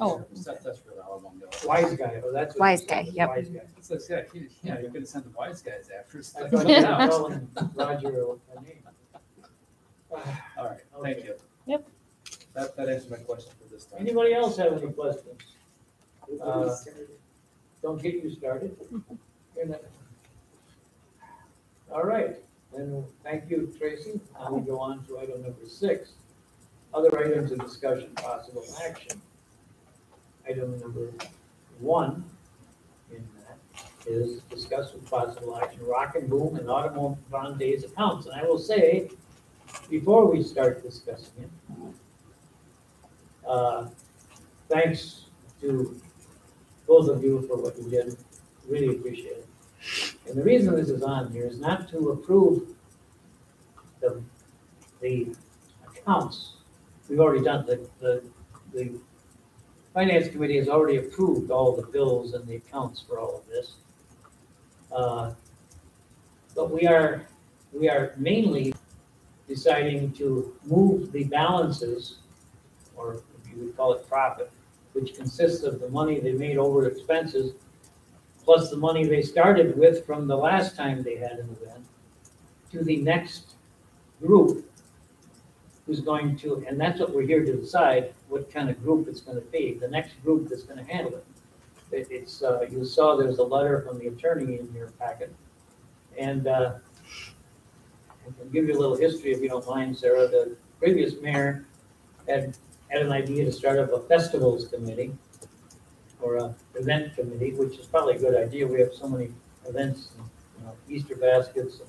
Oh. That's, that's for the Alabama. Wise guy, oh, that's. what Wise it guy, says, yep. Wise guy. So, yeah, you- yeah, you're gonna send the wise guys after us. I thought you were calling Roger a name. All right, thank you. Yep. That, that answers my question for this time. Anybody else have any questions? Uh, Don't get you started. You're not- All right, then, thank you, Tracy. Now we go on to item number six. Other items of discussion, possible action. Item number one in that is discuss with possible action, Rock and Boom and Audubon Days accounts. And I will say, before we start discussing it, uh, thanks to both of you for what you did, really appreciate it. And the reason this is on here is not to approve the, the accounts. We've already done, the, the, the finance committee has already approved all the bills and the accounts for all of this. Uh, But we are, we are mainly deciding to move the balances, or if you would call it profit, which consists of the money they made over expenses, plus the money they started with from the last time they had an event, to the next group who's going to, and that's what we're here to decide, what kind of group it's gonna be, the next group that's gonna handle it. It, it's, uh, you saw there's a letter from the attorney in your packet. And, uh, I give you a little history if you don't mind, Sarah. The previous mayor had, had an idea to start up a festivals committee or a event committee, which is probably a good idea. We have so many events, you know, Easter baskets and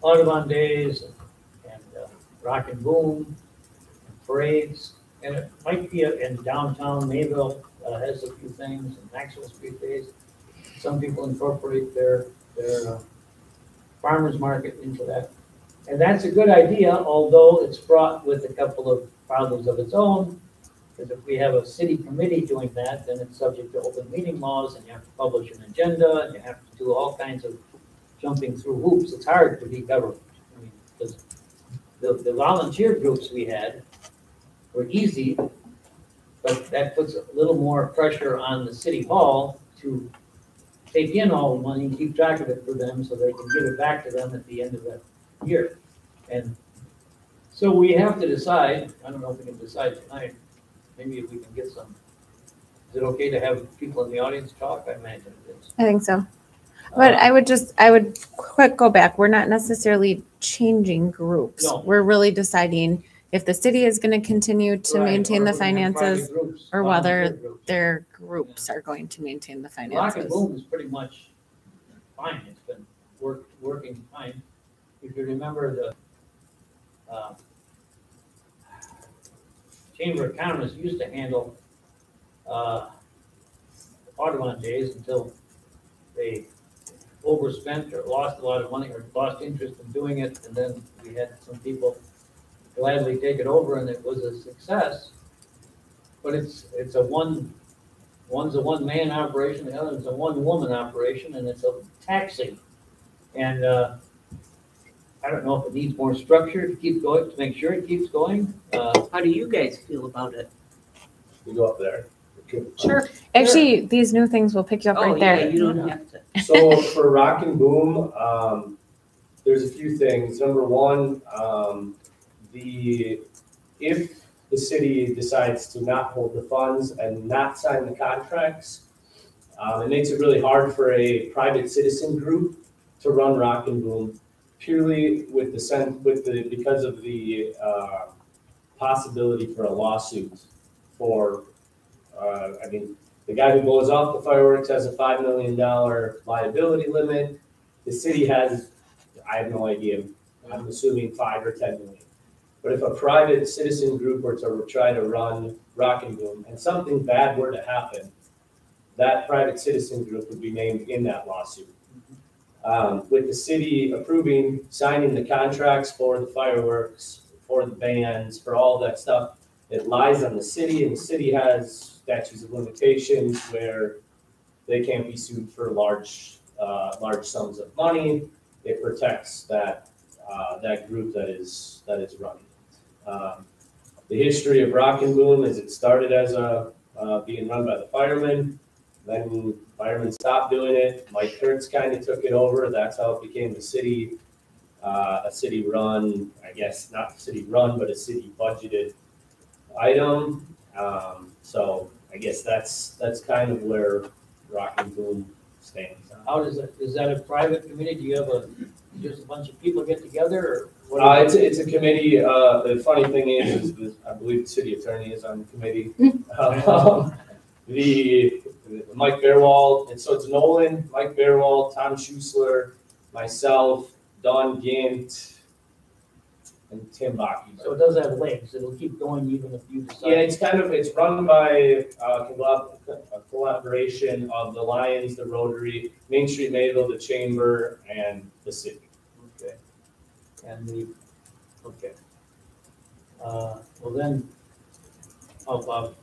Audubon days and, and Rock and Boom parades. And it might be, in downtown Mayville uh, has a few things, and Maxwell Street Days. Some people incorporate their, their uh, farmer's market into that. And that's a good idea, although it's fraught with a couple of problems of its own. Because if we have a city committee doing that, then it's subject to open meeting laws, and you have to publish an agenda, and you have to do all kinds of jumping through hoops. It's hard to be government. I mean, because the, the volunteer groups we had were easy, but that puts a little more pressure on the city hall to take in all the money, keep track of it for them, so they can give it back to them at the end of the year. And so we have to decide, I don't know if we can decide tonight, maybe if we can get some, is it okay to have people in the audience talk? I imagine it is. I think so. But I would just, I would quick go back. We're not necessarily changing groups. No. We're really deciding if the city is going to continue to Right, maintain or the we're gonna have private finances groups, or whether groups. their groups are going to maintain the finances. Rock and. Boom is pretty much fine, it's been work, working fine. If you remember the, uh, Chamber of Commerce used to handle, uh, Audubon days until they overspent or lost a lot of money or lost interest in doing it, and then we had some people gladly take it over, and it was a success. But it's, it's a one, one's a one-man operation, the other is a one-woman operation, and it's a taxing. And, uh, I don't know if it needs more structure to keep going, to make sure it keeps going. Uh, How do you guys feel about it? We go up there. Sure. Actually, these new things will pick you up Oh, right yeah, there. you don't have to. *laughs* So for Rock and Boom, um, there's a few things. Number one, um, the, if the city decides to not hold the funds and not sign the contracts, um, it makes it really hard for a private citizen group to run Rock and Boom purely with the sen, with the, because of the, uh, possibility for a lawsuit for, uh, I mean, the guy who blows off the fireworks has a five million dollar liability limit. The city has, I have no idea, I'm assuming five or ten million. But if a private citizen group were to try to run Rock and Boom and something bad were to happen, that private citizen group would be named in that lawsuit. Um, with the city approving, signing the contracts for the fireworks, for the bands, for all that stuff, it lies on the city and the city has statutes of limitations where they can't be sued for large, uh, large sums of money. It protects that, uh, that group that is, that is running. Um, The history of Rock and Boom is it started as a, uh, being run by the firemen. Then firemen stopped doing it. Mike Kurtz kind of took it over. That's how it became the city, uh, a city run, I guess, not city run, but a city budgeted item. Um, so I guess that's, that's kind of where Rock and Boom stands. How does it, is that a private committee? Do you have a, just a bunch of people get together or? what Uh, is it's, it? it's a committee, uh, the funny thing is, is that I believe the city attorney is on the committee. *laughs* Um, The, Mike Bearwald, and so it's Nolan, Mike Bearwald, Tom Schusler, myself, Don Gint, and Tim Baki. So it does have legs. It'll keep going even if you decide. Yeah, it's kind of, it's run by, uh, collab- a collaboration of the Lions, the Rotary, Main Street Mayville, the Chamber, and the city. Okay. And the, okay. Uh, well then, how about,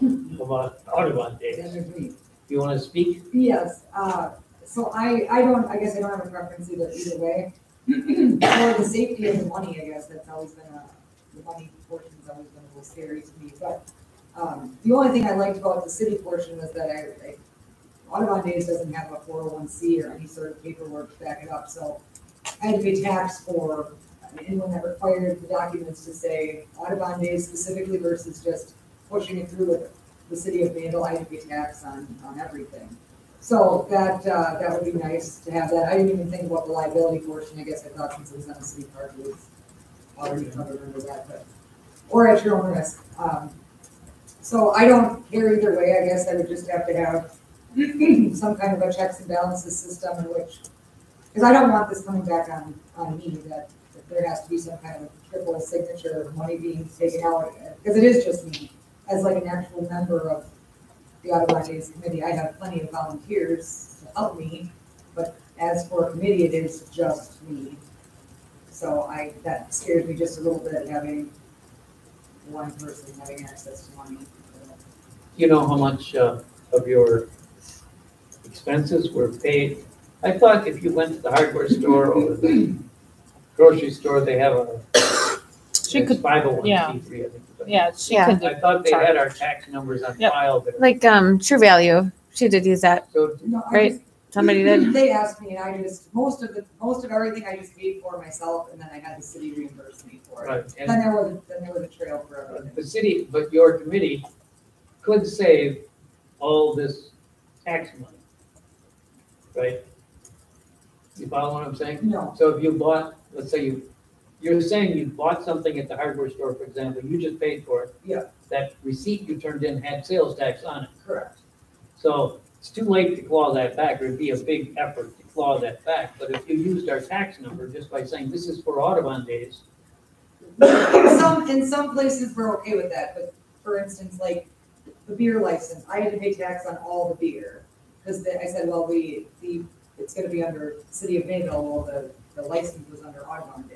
how about Audubon Days? You wanna speak? Yes, uh, so I, I don't, I guess I don't have a preference either, either way. The safety of the money, I guess, that's always been a, the money portion's always been a little scary to me, but, um, the only thing I liked about the city portion was that I, I, Audubon Days doesn't have a four oh one C or any sort of paperwork to back it up, so I had to pay tax for anyone that required the documents to say Audubon Days specifically versus just pushing it through with the city of Mayville, I had to pay tax on, on everything. So that, uh, that would be nice to have that. I didn't even think about the liability portion. I guess I thought since it was on the city card, it was already covered under that, but, or at your own risk. Um, so I don't care either way. I guess I would just have to have *clears throat* some kind of a checks and balances system in which, because I don't want this coming back on, on me, that, that there has to be some kind of triple signature of money being taken out, because it is just me. As like an actual member of the Audubon Days Committee, I have plenty of volunteers to help me, but as for a committee, it is just me. So I, that scares me just a little bit, having one person having access to money. You know how much, uh, of your expenses were paid? I thought if you went to the hardware store or the grocery store, they have a. She could- Five oh one yeah. C three, I think. Yeah, she Yeah. could. I thought they had our tax numbers on Yep. file there. Like, um, True Value, she did use that, So No, I right? just- Somebody did? *clears throat* They asked me and I just, most of the, most of everything I just paid for myself and then I had the city reimburse me for it. Right, Then and there was, then there was a trail for everything. the city, but your committee could save all this tax money. Right? You follow what I'm saying? No, So if you bought, let's say you, you're saying you bought something at the hardware store, for example, you just paid for it. Yeah. That receipt you turned in had sales tax on it. correct. So it's too late to claw that back, or it'd be a big effort to claw that back. But if you used our tax number just by saying this is for Audubon days, In some, in some places, we're okay with that, but for instance, like the beer license, I had to pay tax on all the beer. Cause I said, well, we, the, it's gonna be under City of Mayville, well, the, the license was under Audubon Days.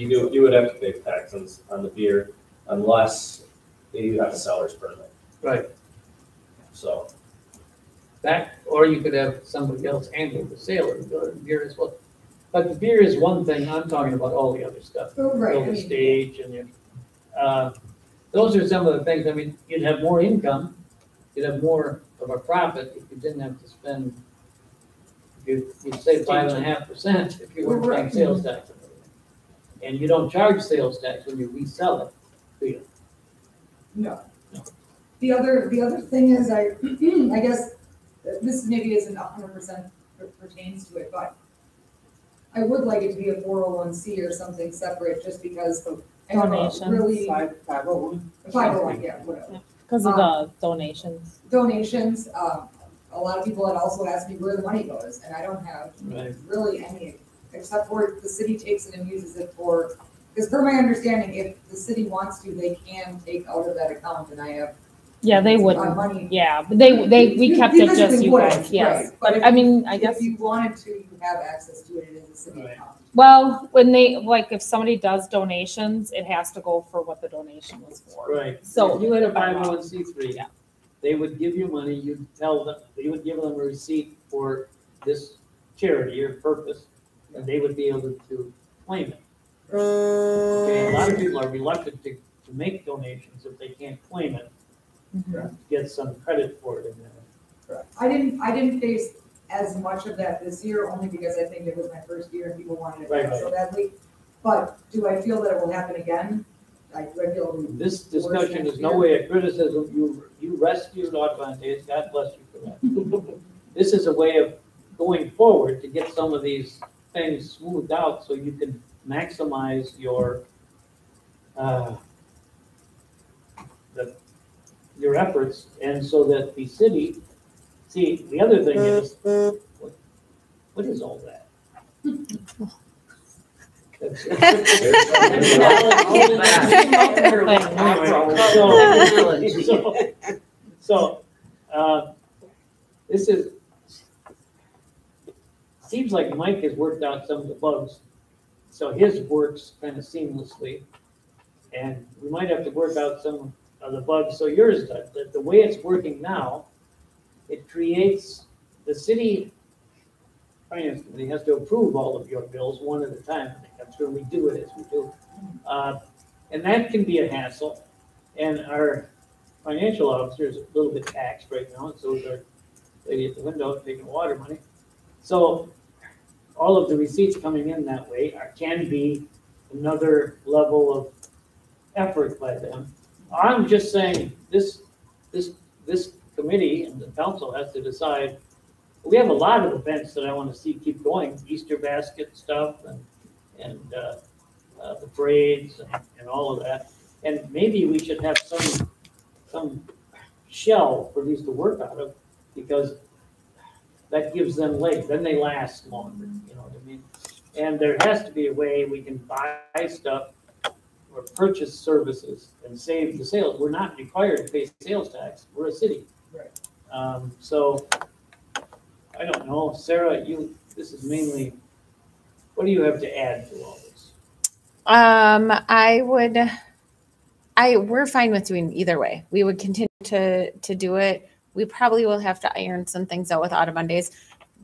You do, you would have to pay tax on, on the beer unless you have a seller's permit, right, so. that, or you could have somebody else handle the sale of the beer as well. But the beer is one thing, I'm talking about all the other stuff. Oh, right, I Build a mean- stage and you, uh, those are some of the things, I mean, you'd have more income, you'd have more of a profit if you didn't have to spend, you'd, you'd save five and a half percent if you weren't paying sales tax. And you don't charge sales tax when you resell it, do you? No. The other, the other thing is, I, *clears throat* I guess, this maybe isn't hundred percent pertains to it, but I would like it to be a four oh one C or something separate, just because I have a Donations. really, Five, five oh one. five oh one, yeah, whatever. Because of the donations. Donations, um, a lot of people had also asked me where the money goes, and I don't have Right. really any, except for the city takes it and uses it for, because per my understanding, if the city wants to, they can take out of that account, and I have Yeah, they wouldn't. money. Yeah, but they, they, we kept it just physically you wouldn't, guys, yes. right, But I if, mean, I guess. if guess, you wanted to, you have access to it, it is a city Right. account. well, when they, like, if somebody does donations, it has to go for what the donation was for. Right. So- If you had a five oh one C three. Yeah. They would give you money, you'd tell them, you would give them a receipt for this charity or purpose, and they would be able to claim it. Uh, okay, a lot of people are reluctant to, to make donations if they can't claim it. Mm-hmm. get some credit for it in there. I didn't, I didn't face as much of that this year, only because I think it was my first year and people wanted it Right, back so right. badly. But do I feel that it will happen again? I do I feel. This discussion is no way a criticism, you, you rescued Audubon Days, God bless you for that. *laughs* This is a way of going forward to get some of these things smoothed out so you can maximize your, uh, the, your efforts, and so that the city, see, the other thing is, what, what is all that? So- *laughs* *laughs* So, uh, this is, seems like Mike has worked out some of the bugs, so his works kind of seamlessly. And we might have to work out some of the bugs, so yours, does. the, the way it's working now, it creates, the city finance has to approve all of your bills one at a time, that's where we do it as we do. Uh, And that can be a hassle, and our financial officer is a little bit taxed right now, and so is our lady at the window taking water money. So all of the receipts coming in that way are, can be another level of effort by them. I'm just saying, this, this, this committee and the council has to decide. We have a lot of events that I want to see keep going, Easter basket stuff and, and, uh, uh, the parades and, and all of that. And maybe we should have some, some shell for these to work out of, because that gives them legs, then they last longer, you know what I mean? And there has to be a way we can buy stuff or purchase services and save the sales. We're not required to pay sales tax, we're a city. Right. Um, so, I don't know, Sarah, you, this is mainly, what do you have to add to all this? Um, I would, I, we're fine with doing either way. We would continue to, to do it. We probably will have to iron some things out with Audubon Days.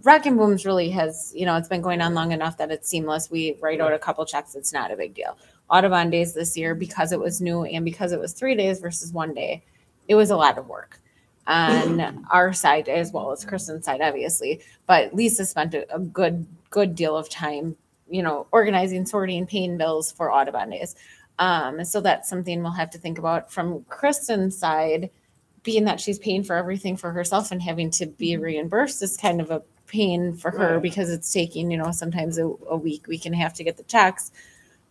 Rock and Booms really has, you know, it's been going on long enough that it's seamless. We write out a couple checks. It's not a big deal. Audubon Days this year, because it was new and because it was three days versus one day, it was a lot of work on *clears throat* our side as well as Kristen's side, obviously. But Lisa spent a, a good, good deal of time, you know, organizing, sorting, paying bills for Audubon Days. Um, so that's something we'll have to think about from Kristen's side, being that she's paying for everything for herself and having to be reimbursed is kind of a pain for her Right. because it's taking, you know, sometimes a, a week, week and a half to get the checks.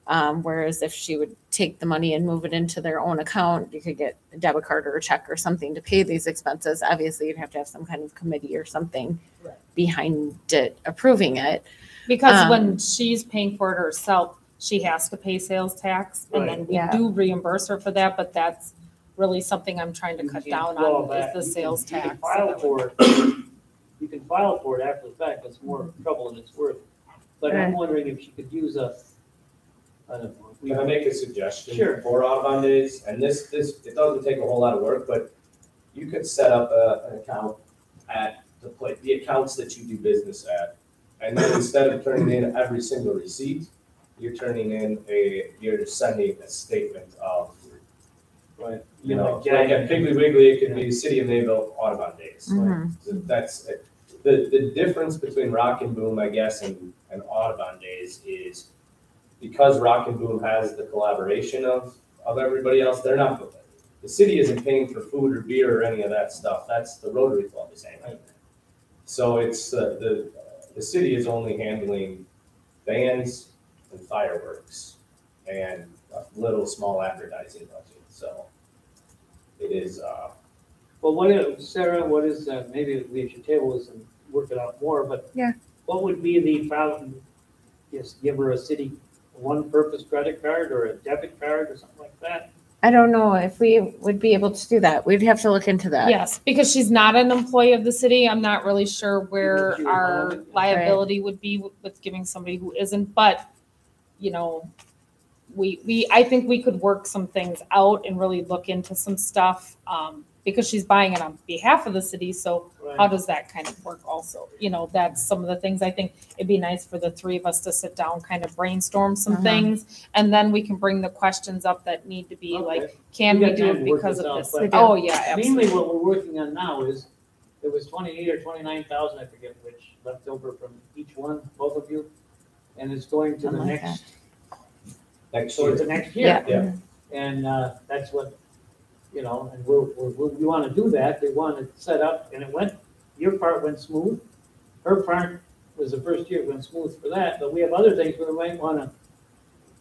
Um, whereas if she would take the money and move it into their own account, you could get a debit card or a check or something to pay these expenses. Obviously, you'd have to have some kind of committee or something Right. behind it approving it. Because Um, when she's paying for it herself, she has to pay sales tax, and then we Yeah. do reimburse her for that, but that's really something I'm trying to You cut can down claw on, back. is the You sales can- You tax. can file for it, you can file for it after the fact, it's more trouble than it's worth. But I'm wondering if she could use a, I don't know. we- Can I make a suggestion? Sure. For Audubon Days, and this, this, it doesn't take a whole lot of work, but you could set up a, an account at the place, the accounts that you do business at. And then instead of turning in every single receipt, you're turning in a, you're sending a statement of, Right. you know, like like at Piggly Wiggly, it could be City of Mayville Audubon Days. Mhm. So That's, it. the, the difference between Rock and Boom, I guess, and, and Audubon Days is because Rock and Boom has the collaboration of, of everybody else, they're not, the city isn't paying for food or beer or any of that stuff, that's the Rotary Club is handling. it. So it's, uh, the, the city is only handling bands and fireworks and a little small advertising budget, so it is, uh, Well, what is, Sarah, what is, uh, maybe we should table this and work it out more, but. Yeah. What would be the problem, just give her a city one-purpose credit card or a debit card or something like that? I don't know if we would be able to do that. We'd have to look into that. Yes, because she's not an employee of the city, I'm not really sure where our own it. liability would be with- with giving somebody who isn't, but, you know, we, we, I think we could work some things out and really look into some stuff. Um, because she's buying it on behalf of the city, so Right. how does that kind of work also? You know, that's some of the things I think it'd be nice for the three of us to sit down, kind of brainstorm some Mhm. things. And then we can bring the questions up that need to be like, can We we do it because of this? but- Oh, yeah, absolutely. Mainly what we're working on now is, there was twenty-eight or twenty-nine thousand, I forget which, left over from each one, both of you. And it's going to the like next, Next so year. it's the next year. Yeah. And, uh, that's what, you know, and we're, we're, we wanna do that, they want it set up, and it went, your part went smooth. Her part was the first year it went smooth for that, but we have other things we might wanna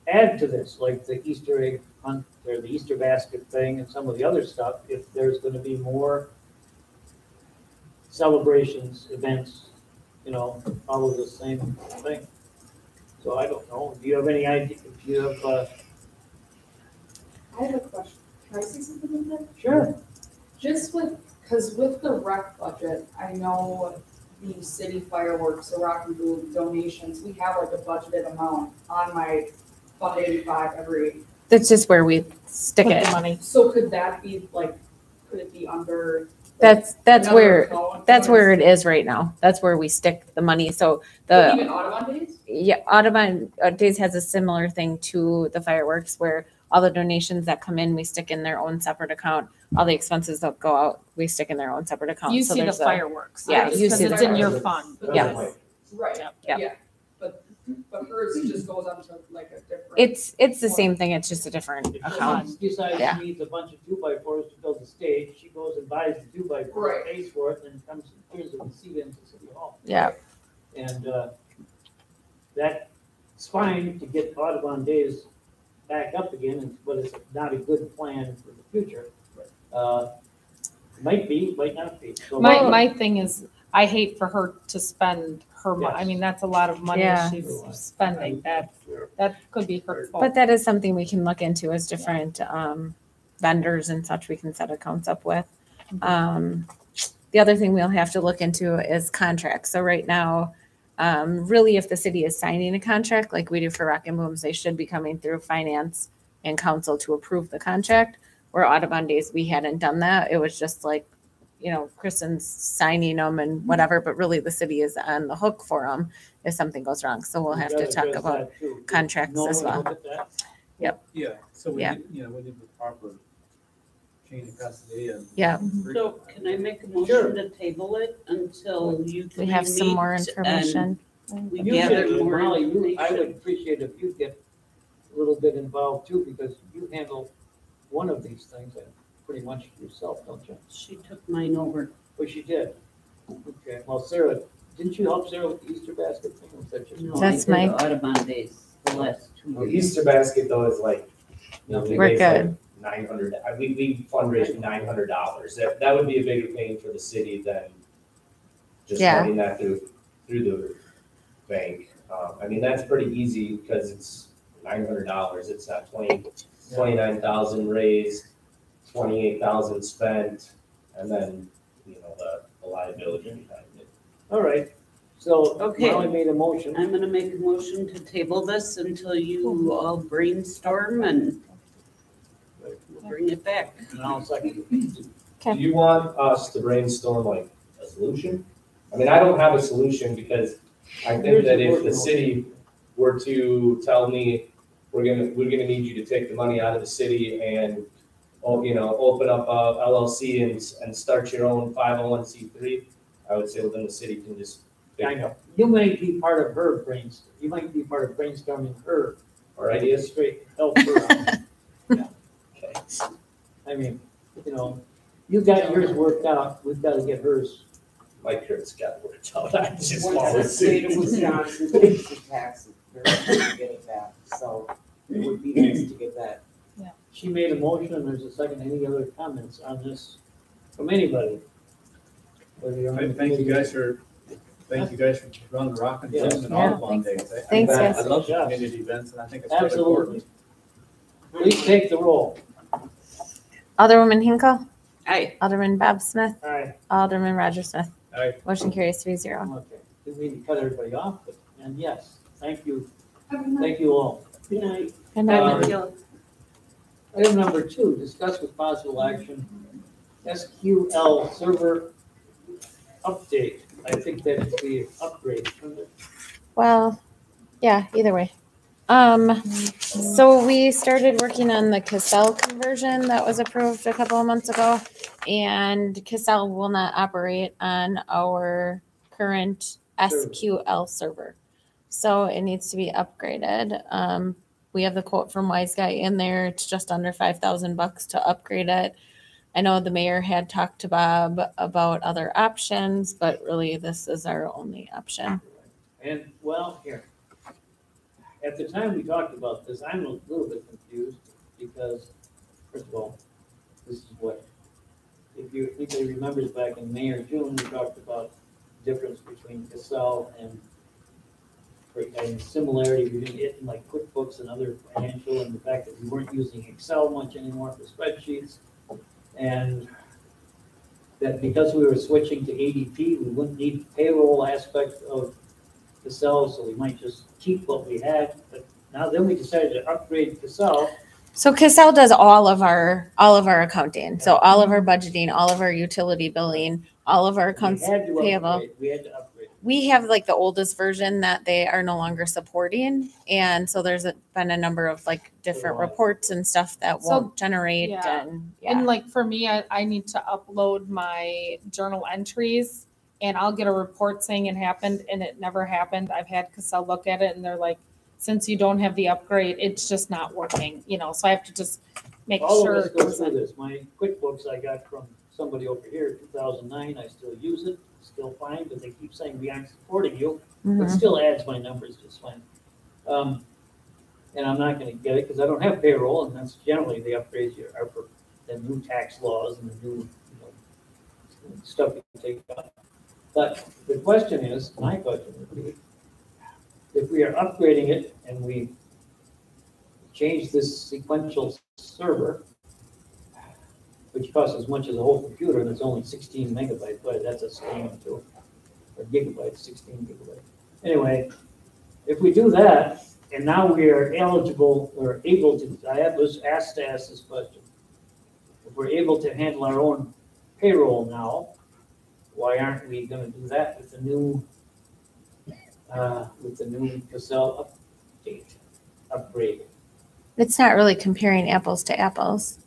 add to this, like the Easter egg hunt, or the Easter basket thing, and some of the other stuff, if there's gonna be more celebrations, events, you know, follow the same thing. So I don't know, do you have any idea, do you have, uh, I have a question. Can I say something with that? sure, Just with, because with the rec budget, I know the city fireworks, the rock and roll donations, we have like a budgeted amount on my Fund eighty-five every. That's just where we stick Put it. the money. So could that be like, could it be under? Like, That's, that's another where, account? that's where it is right now. That's where we stick the money. So But the, Even Audubon days? yeah, Audubon uh, Days has a similar thing to the fireworks where all the donations that come in, we stick in their own separate account. All the expenses that go out, we stick in their own separate account. You So see the there's a- fireworks. Yeah, right? you 'Cause see it's the in your fireworks. fund. Yeah. Right, Yep. yeah, but, but hers just goes onto like a different. It's, it's the same thing. It's just a different If account. someone decides Yeah. she needs a bunch of two by fours to build a stage, she goes and buys the two by fours, Right. pays for it, and then comes and turns the receipt into City Hall. Yeah. And, uh, that's fine to get Audubon Days back up again, and- but it's not a good plan for the future. Uh, Might be, might not be. So- My, my thing is, I hate for her to spend her money. I mean, that's a lot of money Yeah. she's spending. That, that could be hurtful. But that is something we can look into as different um, vendors and such we can set accounts up with. Um, The other thing we'll have to look into is contracts. So right now, um, really if the city is signing a contract like we do for Rock and Booms, they should be coming through finance and council to approve the contract. Where Audubon Days, we hadn't done that. It was just like, you know, Kristen's signing them and whatever, but really the city is on the hook for them if something goes wrong. So we'll have to talk about contracts as well. Yep. Yeah, so we Yeah. need, you know, we need the proper chain of custody and. Yeah. So can I make a Sure. motion to table it until you We three have some more meet information. and We You gather should, more Molly, you- I would information. appreciate if you get a little bit involved too, because you handle one of these things uh, pretty much yourself, don't you? She took mine over. Oh, she did? Okay, well, Sarah, didn't you help Sarah with the Easter basket thing? Was that just- No, I That's did my- Audubon days, the last two Well, years. Easter basket though is like, you know, we We're raise like good. nine hundred, we, we fundraise nine hundred dollars. That, that would be a bigger pain for the city than just Yeah. running that through, through the bank. Um, I mean, that's pretty easy because it's nine hundred dollars. It's not twenty, twenty-nine thousand raised, twenty-eight thousand spent, and then, you know, the, the liability behind it. All right, so Okay. Molly made a motion. I'm gonna make a motion to table this until you all brainstorm and we'll bring it back. And I'll second. Do you want us to brainstorm like a solution? I mean, I don't have a solution because I think that if the city were to tell me, we're gonna, we're gonna need you to take the money out of the city and, oh, you know, open up uh, a LLC and, and start your own five oh one C three, I would say, well, then the city can just. I know, you might be part of her brainstorm, you might be part of brainstorming her, Or or ideas, ideas straight, help her out. *laughs* Yeah. okay, I mean, you know, you got yours worked out, we've gotta get hers. Mike Kurt's got it worked out, *laughs* I just Once follow the state of suit. *laughs* Wisconsin takes the taxes, they're gonna get it back, so it would be nice to get that. She made a motion, and there's a second, any other comments on this from anybody? Whether you're on the Thank thank you committee- guys for, thank you guys for running Rock and Yes. Booms and Yeah, Audubon Days. I- I- Thanks, I love the Yes. community events and I think it's really Absolutely. important. Please take the roll. Alderwoman Hinkle, Aye. Alderman Bob Smith, All right, Alderman Roger Smith. Aye. Motion carries three zero. okay, didn't mean to cut everybody off, but, and yes, thank you, thank you all. Good night. And Um, then- Item number two, discuss with possible action SQL server update. I think that that's the upgrade. Well, yeah, either way. Um, so we started working on the Caselle conversion that was approved a couple of months ago. And Caselle will not operate on our current SQL server. So it needs to be upgraded. Um, we have the quote from Wise Guy in there. It's just under five thousand bucks to upgrade it. I know the mayor had talked to Bob about other options, but really this is our only option. And, well, here. At the time we talked about this, I'm a little bit confused because, first of all, this is what, if you, anybody remembers back in May or June, we talked about difference between Caselle and and similarity between it and like QuickBooks and other financial and the fact that we weren't using Excel much anymore for spreadsheets. And that because we were switching to ADP, we wouldn't need payroll aspect of Caselle, so we might just keep what we had. But now then we decided to upgrade Caselle. So Caselle does all of our, all of our accounting. So all of our budgeting, all of our utility billing, all of our We had to payable. upgrade, we had to. We have like the oldest version that they are no longer supporting. And so there's a- been a number of like different reports and stuff that So- won't generate Yeah. and, yeah. And like for me, I, I need to upload my journal entries and I'll get a report saying it happened and it never happened. I've had Caselle look at it and they're like, since you don't have the upgrade, it's just not working, you know, so I have to just make All of sure. us it go goes through this. My QuickBooks I got from somebody over here, two thousand nine, I still use it, still fine, but they keep saying we aren't supporting you. It Mhm. still adds my numbers just fine. Um, and I'm not gonna get it because I don't have payroll and that's generally the upgrades here are for the new tax laws and the new, you know, stuff you take out. But the question is, my question would be, if we are upgrading it and we change this sequential server, which costs as much as a whole computer, and it's only sixteen megabytes, but that's a scam too. Or gigabytes, sixteen gigabytes. Anyway, if we do that, and now we are eligible, or able to, I was asked to ask this question. If we're able to handle our own payroll now, why aren't we gonna do that with the new, uh, with the new Caselle update, upgrade? It's not really comparing apples to apples.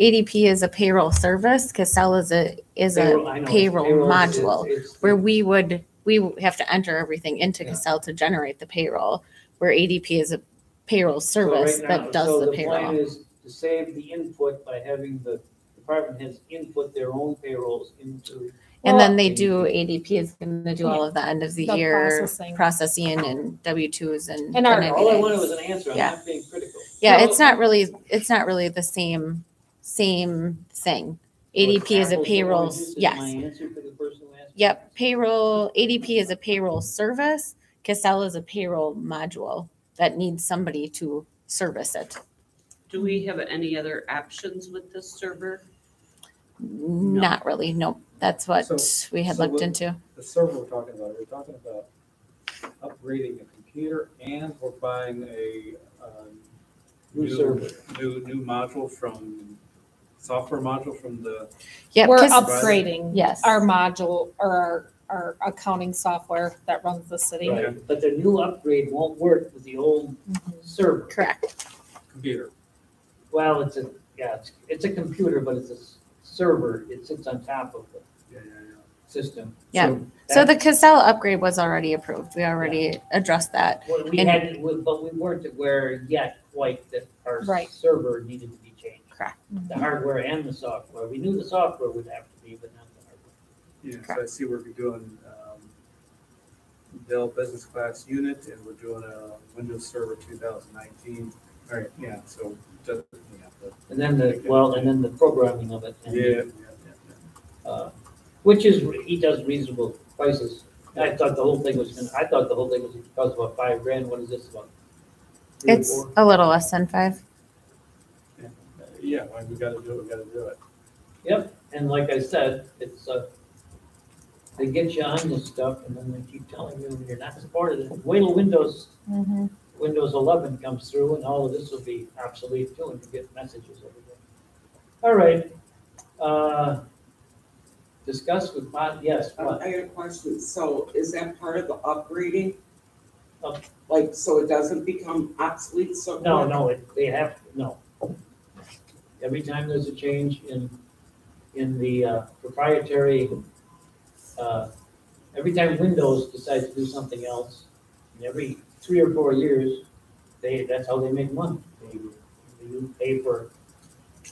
ADP is a payroll service. Caselle is a, is Payroll- a I know, it's payroll payroll, it's- module. it's- where we would, we have to enter everything into Yeah. Caselle to generate the payroll, where ADP is a payroll So service right now- that does so the plan payroll. is to save the input by having the department heads input their own payrolls into. And then Well- they do, ADP is gonna do all of the end of the The year processing. processing and W twos and. And our- All I wanted was an answer, I'm Yeah. not being critical. Yeah, So- it's not really, it's not really the same, same thing. ADP is a payroll, yes. My answer to the person. Yep, payroll, ADP is a payroll service. Caselle is a payroll module that needs somebody to service it. Do we have any other options with this server? Not really, no. That's what So- we had so looked we'll- into. The server we're talking about, we're talking about upgrading a computer and we're buying a, um, New server. New, new module from, software module from the, Yeah, We're upgrading. Yes. Our module or our, our accounting software that runs the city. Right, but the new upgrade won't work with the old mm-hmm. server. Correct. computer. Well, it's a, yeah, it's, it's a computer, but it's a s- server, it sits on top of the Yeah, yeah, yeah. system. Yeah. So the Caselle upgrade was already approved. We already addressed that. Well, We And- had, but we weren't aware yet quite that our Right. server needed to be changed. Correct. The hardware and the software. We knew the software would have to be, but not the hardware. Yeah, so I see we're doing, um, Dell Business Class Unit and we're doing a Windows Server two thousand nineteen. All right, yeah, so, just, yeah. but- And then the, well, and then the programming of it. and Yeah, the, yeah, yeah. uh, Which is, he does reasonable prices. I thought the whole thing was, gonna I thought the whole thing was gonna cost about five grand. What is this about? Three or It's four? a little less than five. Yeah. Yeah, well, we gotta do it, we gotta do it. Yep, and like I said, it's, uh, they get you on this stuff and then they keep telling you you're not supported. Wait till Windows, Mm-hmm. Windows eleven comes through and all of this will be obsolete too and you get messages every day. All right, uh, discuss with, Mon- yes, what? I got a question. So is that part of the upgrading? Up- Like, so it doesn't become obsolete so quick? No, no, it- they have, no. Every time there's a change in, in the uh, proprietary, uh, every time Windows decides to do something else, and every three or four years, they, that's how they make money. They, they pay for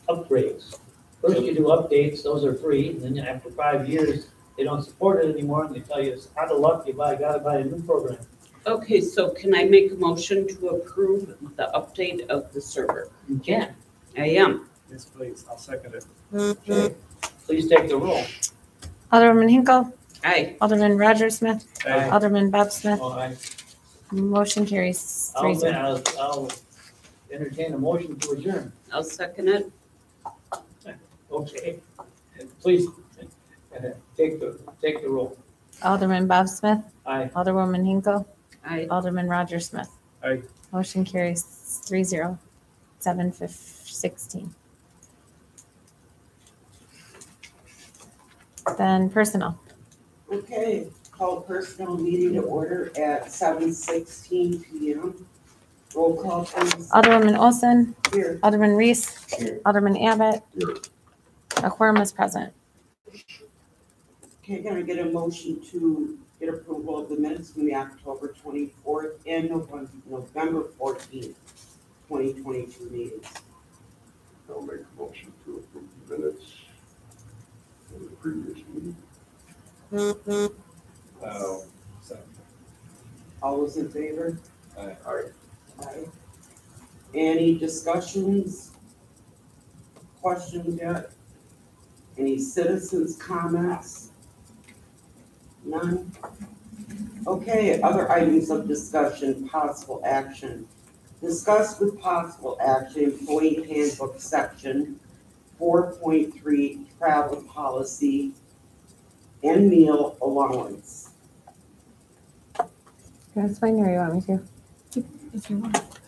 upgrades. First you do updates, those are free, and then after five years, they don't support it anymore, and they tell you, it's out of luck, you buy, gotta buy a new program. Okay, so can I make a motion to approve the update of the server? You can. I am. Yes, please, I'll second it. Okay. Please take the roll. Alderman Hinkle, Aye. Alderman Roger Smith, Aye. Alderman Bob Smith, All right. motion carries three I'll, zero. I'll, I'll entertain a motion to adjourn. I'll second it. Okay. Please, uh, take the, take the roll. Alderman Bob Smith, Aye. Alderwoman Hinkle, Aye. Alderman Roger Smith. Aye. Motion carries three zero, seven fif- sixteen. Then personnel. Okay, call personnel meeting to order at seven sixteen P M. Roll call please. Alderwoman Olson, Here. Alderman Reese, Here. Alderman Abbott, Here. a quorum is present. Okay, can I get a motion to get approval of the minutes from the October twenty-fourth and November, November fourteenth, twenty twenty-two meetings? I'll make a motion to approve the minutes of the previous meeting. Oh, second. All those in favor? Aye. Aye. Aye. Any discussions? Questions yet? Any citizens' comments? None? Okay, other items of discussion, possible action. Discuss with possible action employee handbook section four point three travel policy and meal allowance. That's fine, or you want me to?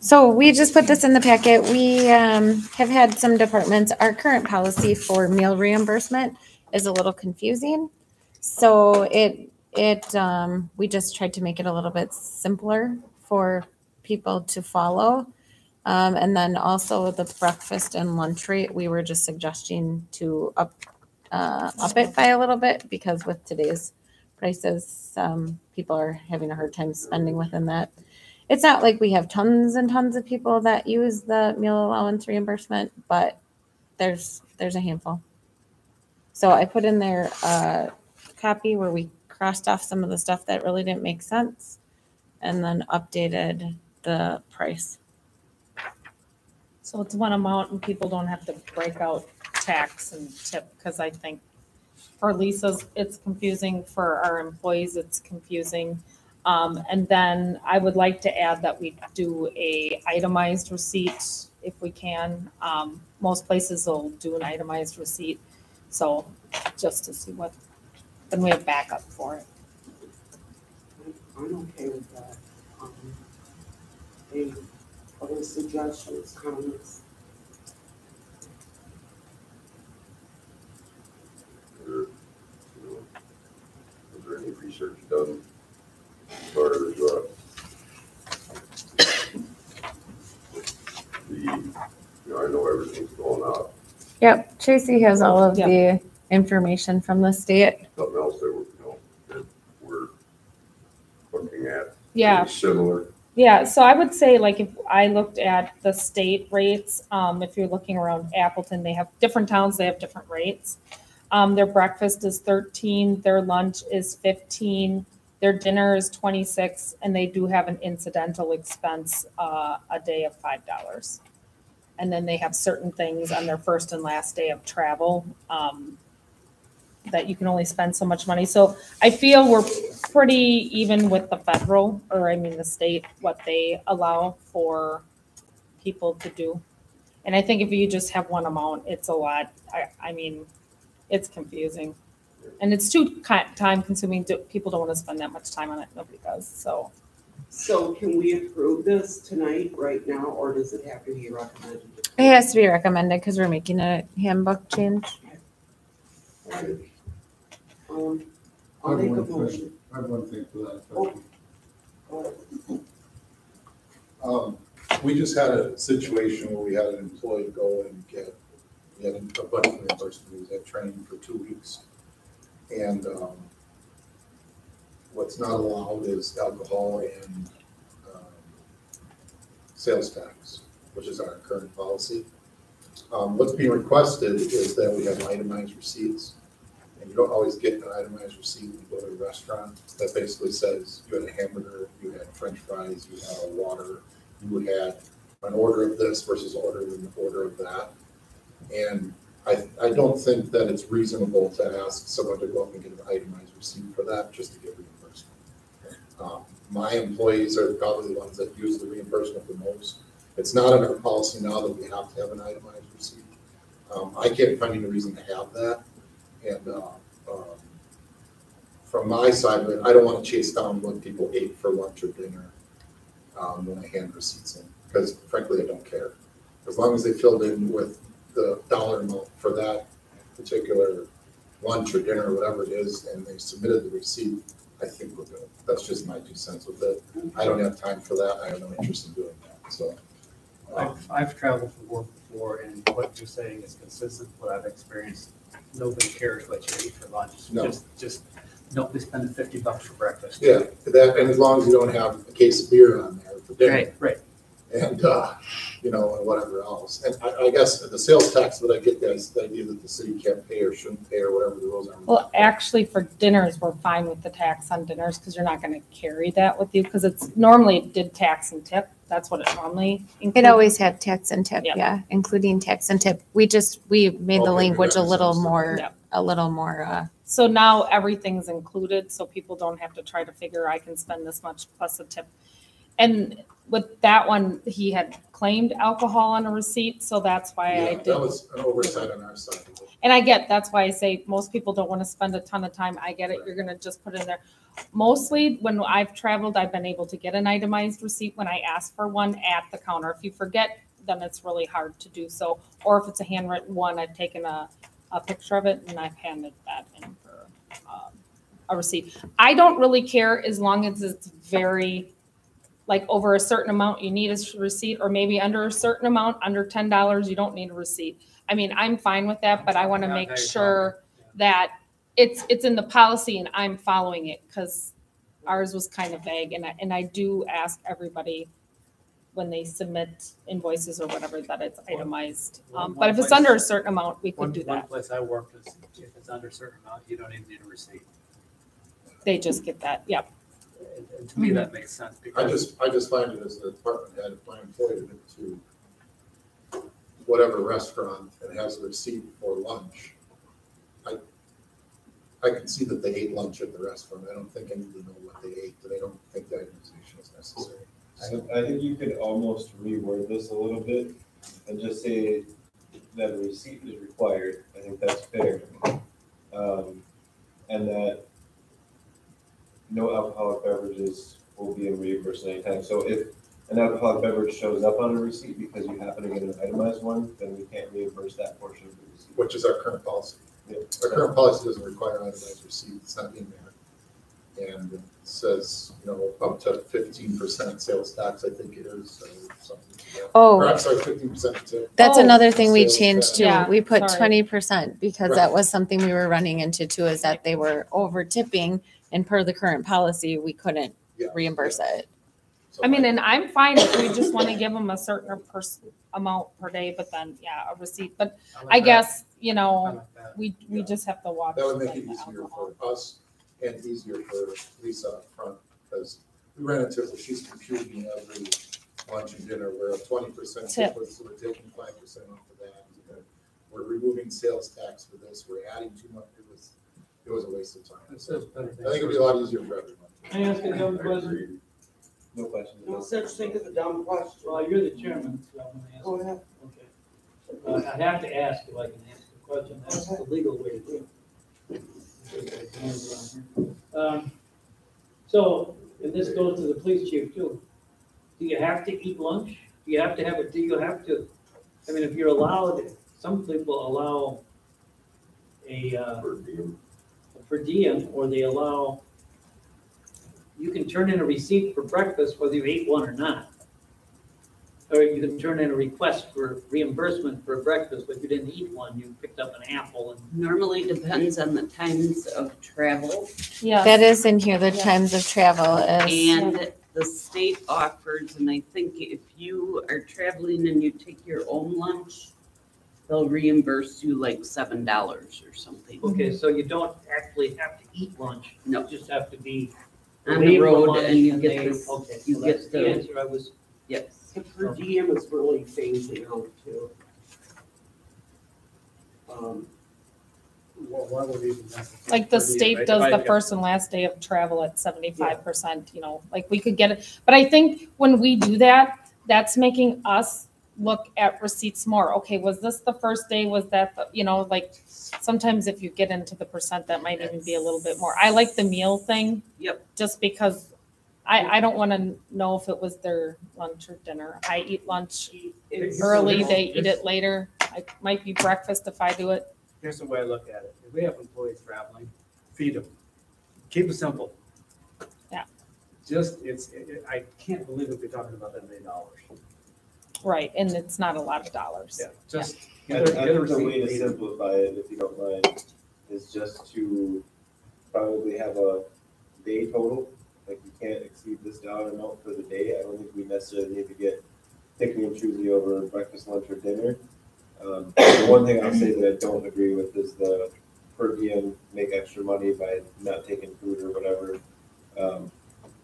So we just put this in the packet. We um, have had some departments, our current policy for meal reimbursement is a little confusing. So it, it, um, we just tried to make it a little bit simpler for people to follow. Um, and then also the breakfast and lunch rate, we were just suggesting to up, uh, up it by a little bit because with today's prices, um, people are having a hard time spending within that. It's not like we have tons and tons of people that use the meal allowance reimbursement, but there's, there's a handful. So I put in there a copy where we crossed off some of the stuff that really didn't make sense and then updated the price. So it's one amount and people don't have to break out tax and tip, because I think for Lisa's, it's confusing, for our employees, it's confusing. Um, and then I would like to add that we do a itemized receipt if we can. Um, most places will do an itemized receipt, so just to see what, then we have backup for it. I'm okay with that. Um, Any other suggestions, comments? Or, you know, Was there any research done as far as, uh, the, you know, I know everything's going up, Yep, Tracy has all of the information from the state. something else that we're, you know, that we're looking at. Yeah. Similar, Yeah, so I would say like if I looked at the state rates, um, if you're looking around Appleton, they have different towns, they have different rates. Um, their breakfast is thirteen, their lunch is fifteen, their dinner is twenty-six, and they do have an incidental expense, uh, a day of five dollars. And then they have certain things on their first and last day of travel, um, that you can only spend so much money. So I feel we're pretty even with the federal, or I mean the state, what they allow for people to do. And I think if you just have one amount, it's a lot. I, I mean, it's confusing. And it's too time consuming. People don't want to spend that much time on it. Nobody does, so. So can we approve this tonight, right now, or does it have to be recommended? It has to be recommended because we're making a handbook change. Um, I I'll have make a motion. I have one thing for that. Oh. Um, we just had a situation where we had an employee go and get, we had a bunch of reimbursement, he was at training for two weeks. And, um, what's not allowed is alcohol and, um, sales tax, which is our current policy. Um, what's being requested is that we have itemized receipts. And you don't always get an itemized receipt when you go to a restaurant that basically says you had a hamburger, you had french fries, you had a water, you had an order of this versus order an order of that. And I, I don't think that it's reasonable to ask someone to go up and get an itemized receipt for that just to get reimbursement. Um, My employees are probably the ones that use the reimbursement the most. It's not in our policy now that we have to have an itemized receipt. Um, I can't find any reason to have that. And, uh, um, from my side, I don't wanna chase down what people ate for lunch or dinner, um, when I hand receipts in, because frankly, I don't care. As long as they filled in with the dollar amount for that particular lunch or dinner or whatever it is, and they submitted the receipt, I think we're good. That's just my two cents with it. I don't have time for that, I have no interest in doing that, so. um, I've, I've traveled for work before, and what you're saying is consistent with what I've experienced. Nobody cares what you eat for lunch. No. Just, just don't be spending fifty bucks for breakfast. Yeah, that, and as long as you don't have a case of beer on there for dinner. Right, right. and, uh, you know, and whatever else. And I, I guess the sales tax that I get, guys, the idea that the city can't pay or shouldn't pay or whatever the rules are. Well, actually, for dinners, we're fine with the tax on dinners because you're not going to carry that with you because it's normally it did tax and tip. That's what it normally. It includes. always had tax and tip, Yep. yeah, including tax and tip. We just, we made the Okay, language a that little makes more, Yep. a little more, uh, So now everything's included, so people don't have to try to figure I can spend this much plus a tip. And with that one, he had claimed alcohol on a receipt, so that's why I Yeah, did. that was an oversight on our side. And I get, that's why I say most people don't want to spend a ton of time. I get it. You're gonna just put it in there. Mostly when I've traveled, I've been able to get an itemized receipt when I ask for one at the counter. If you forget, then it's really hard to do so. Or if it's a handwritten one, I've taken a, a picture of it and I've handed that in for, um, a receipt. I don't really care as long as it's very, like over a certain amount, you need a receipt, or maybe under a certain amount, under ten dollars, you don't need a receipt. I mean, I'm fine with that, but I want to make sure that it's, it's in the policy and I'm following it, because ours was kind of vague, and I, and I do ask everybody when they submit invoices or whatever, that it's itemized. Um, but if it's under a certain amount, we One, could do one that. place I worked is, if it's under a certain amount, you don't even need a receipt. They just get that, yep. And- and To me, that makes sense I because. just, I just find it as the department head, if my employee went to whatever restaurant and has a receipt for lunch, I, I can see that they ate lunch at the restaurant. I don't think I need to know what they ate, but I don't think that itemization is necessary. I, I think you could almost reword this a little bit and just say that a receipt is required. I think that's fair. Um, and that no alcoholic beverages will be reimbursed anytime. So if an alcoholic beverage shows up on a receipt because you happen to get an itemized one, then we can't reimburse that portion of the receipt. Which is our current policy. Yeah. Our current policy doesn't require itemized receipt, it's not in there. And it says, you know, up to fifteen percent sales tax, I think it is, or something. yeah. Oh. Or I'm sorry, fifteen percent tip. That's Oh. another thing we Sales changed tax. too. Yeah, We put sorry. twenty percent because Right. that was something we were running into too, is that they were over tipping. And per the current policy, we couldn't Yeah, reimburse it. So I mean, and I'm fine if we just want to give them a certain pers- amount per day, but then, yeah, a receipt. But like I that. guess, you I know, like that. we, we Yeah. just have to watch. That would make the it easier alcohol. for us and easier for Lisa up front, because we ran into it where she's computing every lunch and dinner, where a twenty percent Tip. tip was, so we're taking five percent off of that. We're removing sales tax for this, we're adding too much, it was, it was a waste of time. It's So just better I think it'd be a lot easier for everyone. Can I ask a dumb question? No questions. No such thing as a dumb question. Well, you're the chairman, so I'm gonna ask. Go ahead. Okay. Uh, I have to ask if I can ask a question, that's the legal way to do it. Um, So, and this goes to the police chief too. Do you have to eat lunch? Do you have to have it, do you have to, I mean, if you're allowed, some people allow a, uh, Per diem. per diem, or they allow, you can turn in a receipt for breakfast whether you ate one or not. Or you can turn in a request for reimbursement for breakfast, but you didn't eat one, you picked up an apple and. Normally depends on the times of travel. Yeah. That is in here, the Yeah. times of travel is. And the state offers, and I think if you are traveling and you take your own lunch, they'll reimburse you like seven dollars or something. Okay, so you don't actually have to eat lunch. No. You just have to be. On the away from road lunch and you get they- this, Okay, you so get the the- answer I was. Yes. The per diem is really phasing out too. Um, Why why would even necessarily? Like the state does the first and last day of travel at seventy-five percent, you know, like we could get it. But I think when we do that, that's making us look at receipts more. Okay, was this the first day? Was that, the you know, like sometimes if you get into the percent, that might even be a little bit more. I like the meal thing. Yep. Just because I, I don't want to know if it was their lunch or dinner. I eat lunch it's- early, they eat it later. It might be breakfast if I do it. Here's the way I look at it. If we have employees traveling, feed them. Keep it simple. Yeah. Just, it's, it- it- I can't believe that we're talking about that many dollars. Right, and it's not a lot of dollars. Yeah, just I get a, I get a think the receipt. way to feed 'em. simplify it, if you don't mind, is just to probably have a day total. Like you can't exceed this dollar amount for the day. I don't think we necessarily need to get picky and choosy over breakfast, lunch, or dinner. Um, the one thing I'll say that I don't agree with is the per diem make extra money by not taking food or whatever. Um,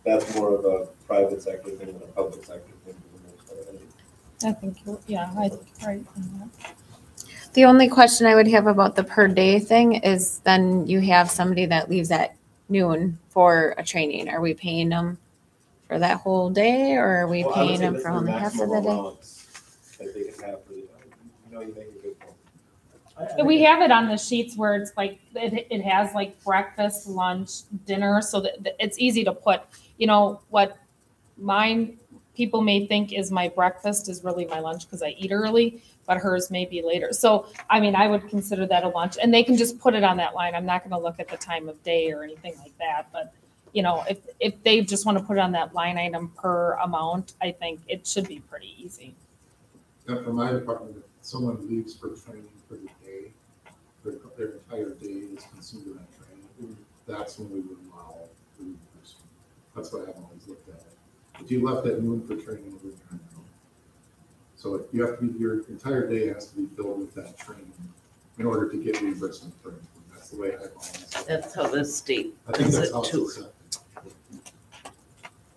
that's more of a private sector thing than a public sector thing for the most part. I think. I think, yeah, I think, you're right. on that. The only question I would have about the per day thing is then you have somebody that leaves at noon for a training. Are we paying them for that whole day or are we Well, I would paying say them that's for only half of maximum the day? amounts That they can have for the, you know, you make a good point. And We have it on the sheets where it's like, it, it has like breakfast, lunch, dinner, so that, that it's easy to put, you know, what mine, people may think is my breakfast is really my lunch because I eat early, but hers may be later. So, I mean, I would consider that a lunch and they can just put it on that line. I'm not gonna look at the time of day or anything like that, but you know, if, if they just want to put it on that line item per amount, I think it should be pretty easy. And for my department, if someone leaves for training for the day, their, their entire day is consumed in that training, that's when we would allow. That's what I've always looked at. If you left at noon for training, we're. So you have to be, your entire day has to be filled with that training in order to get reimbursement for it. That's the way I've always. it. That's how the state I think does that's it how too. it's set.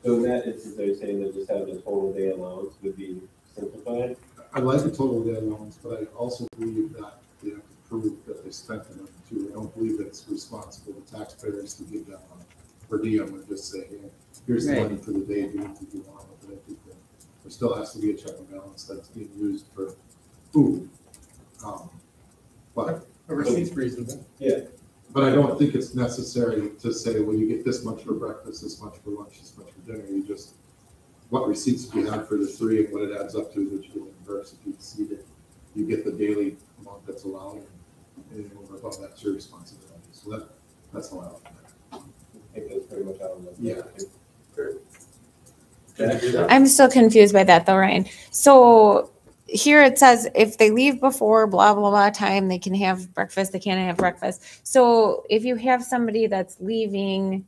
So in that instance, they're saying that just having a total day allowance would be simplified? I like the total day allowance, but I also believe that they have to prove that they spent the money too. I don't believe that it's responsible to taxpayers to give them a per diem and just say, hey, here's the Right. money for the day, do what you want with it. I think that There still has to be a check and balance that's being used for food. Um, But, A receipt's reasonable. Yeah. but I don't think it's necessary to say, well, you get this much for breakfast, this much for lunch, this much for dinner. You just, what receipts do you have for the three and what it adds up to is what you get reimbursed if you exceed it. You get the daily amount that's allowed and anything over above that's your responsibility. So that, that's how I look at it. I think that's pretty much how I'm looking at it. Jack? I'm still confused by that though, Ryan. So here it says if they leave before blah blah blah time, they can have breakfast. They can't have breakfast. So if you have somebody that's leaving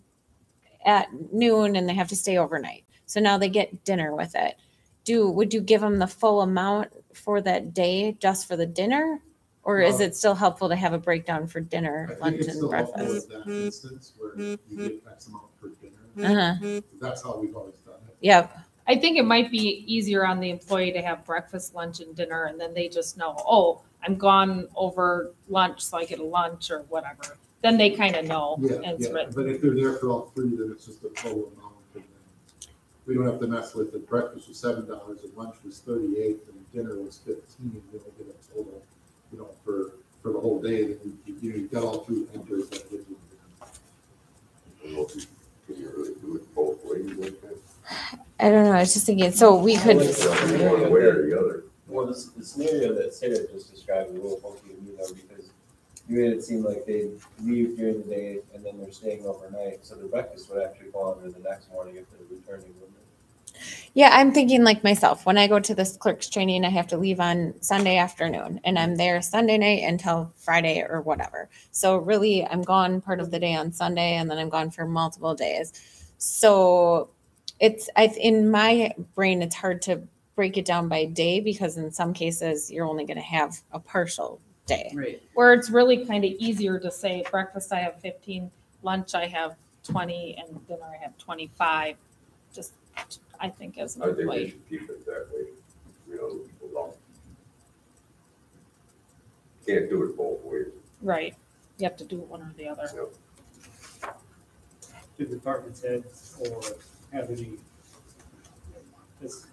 at noon and they have to stay overnight, so now they get dinner with it. Do would you give them the full amount for that day just for the dinner, or is it still helpful to have a breakdown for dinner, I think lunch, it's and still breakfast? that instance where you get X amount for dinner. Uh-huh. That's how we've always done it. Yep. I think it might be easier on the employee to have breakfast, lunch, and dinner, and then they just know, oh, I'm gone over lunch, so I get a lunch or whatever. Then they kind of know. Yeah, and yeah, written. but if they're there for all three, then it's just a total amount. and then We don't have to mess with it. Breakfast was seven dollars and lunch was thirty-eight and dinner was fifteen. You don't get a total, you know, for, for the whole day. Then you, you know, you've got all three enters that give you. I don't know if you can you really do it both ways like that. I don't know. I was just thinking. So we could. One way or the other. Well, this, the scenario that Sarah just described is a little funky to me though, because you made it seem like they leave during the day and then they're staying overnight, so the breakfast would actually fall under the next morning if they're returning, wouldn't it? Yeah, I'm thinking like myself, when I go to this clerk's training, I have to leave on Sunday afternoon and I'm there Sunday night until Friday or whatever. So really, I'm gone part of the day on Sunday and then I'm gone for multiple days. So it's, I, in my brain, it's hard to break it down by day because in some cases, you're only gonna have a partial day. Right. Where it's really kind of easier to say breakfast I have fifteen, lunch I have twenty, and dinner I have twenty-five. Just, I think as an I think we should keep it that way, you know, people. Can't do it both ways. Right. You have to do it one or the other. Do departments heads or have any? this-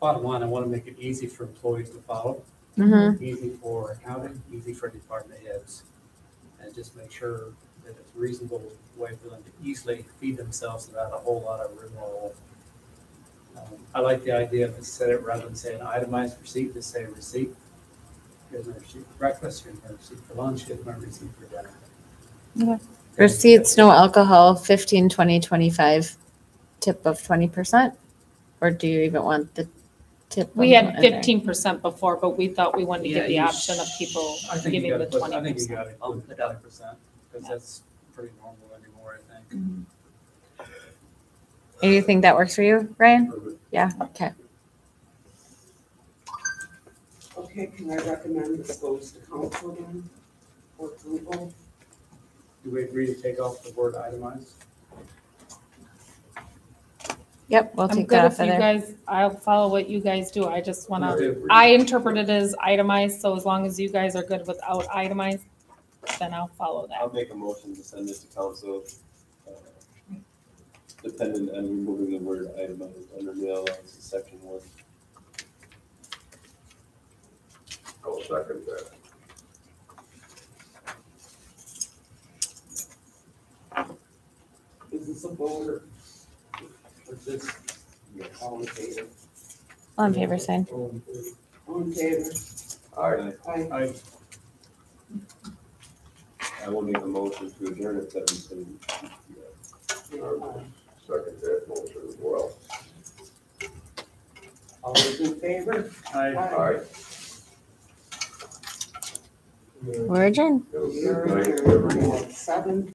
Bottom line, I want to make it easy for employees to follow. Mhm. Easy for accounting, easy for department heads. And just make sure that it's a reasonable way for them to easily feed themselves without a whole lot of rigmarole. Um, I like the idea of set it rather than say an itemized receipt, just say receipt. Here's my receipt for breakfast, here's my receipt for lunch, here's my receipt for dinner. Receipts, no alcohol, 15, 20, 25, tip of 20%? Or do you even want the tip? We had amount there? fifteen percent before, but we thought we wanted to give the you option of people I think you giving gotta the put, twenty I think you percent. gotta oh, I'll put put up. five percent, because that's pretty normal anymore, I think. Mm-hmm. And you think that works for you, Ryan? Yeah, okay. Okay, can I recommend this goes to council then for approval? Do we agree to take off the word itemized? Yep, we'll I'm take good that if off of you there. guys, I'll follow what you guys do. I just wanna, I I interpret it as itemized, so as long as you guys are good without itemized, then I'll follow that. I'll make a motion to send this to council, uh, dependent on removing the word itemized under the allowance in section one. I'll second that. Is this a vote or or just all in favor? All in favor, sign. All in favor? I, Aye. I, I will make a motion to adjourn at seven thirty. second that motion as well. All those in favor? I. Aye. We're adjourned. You're adjourned at seven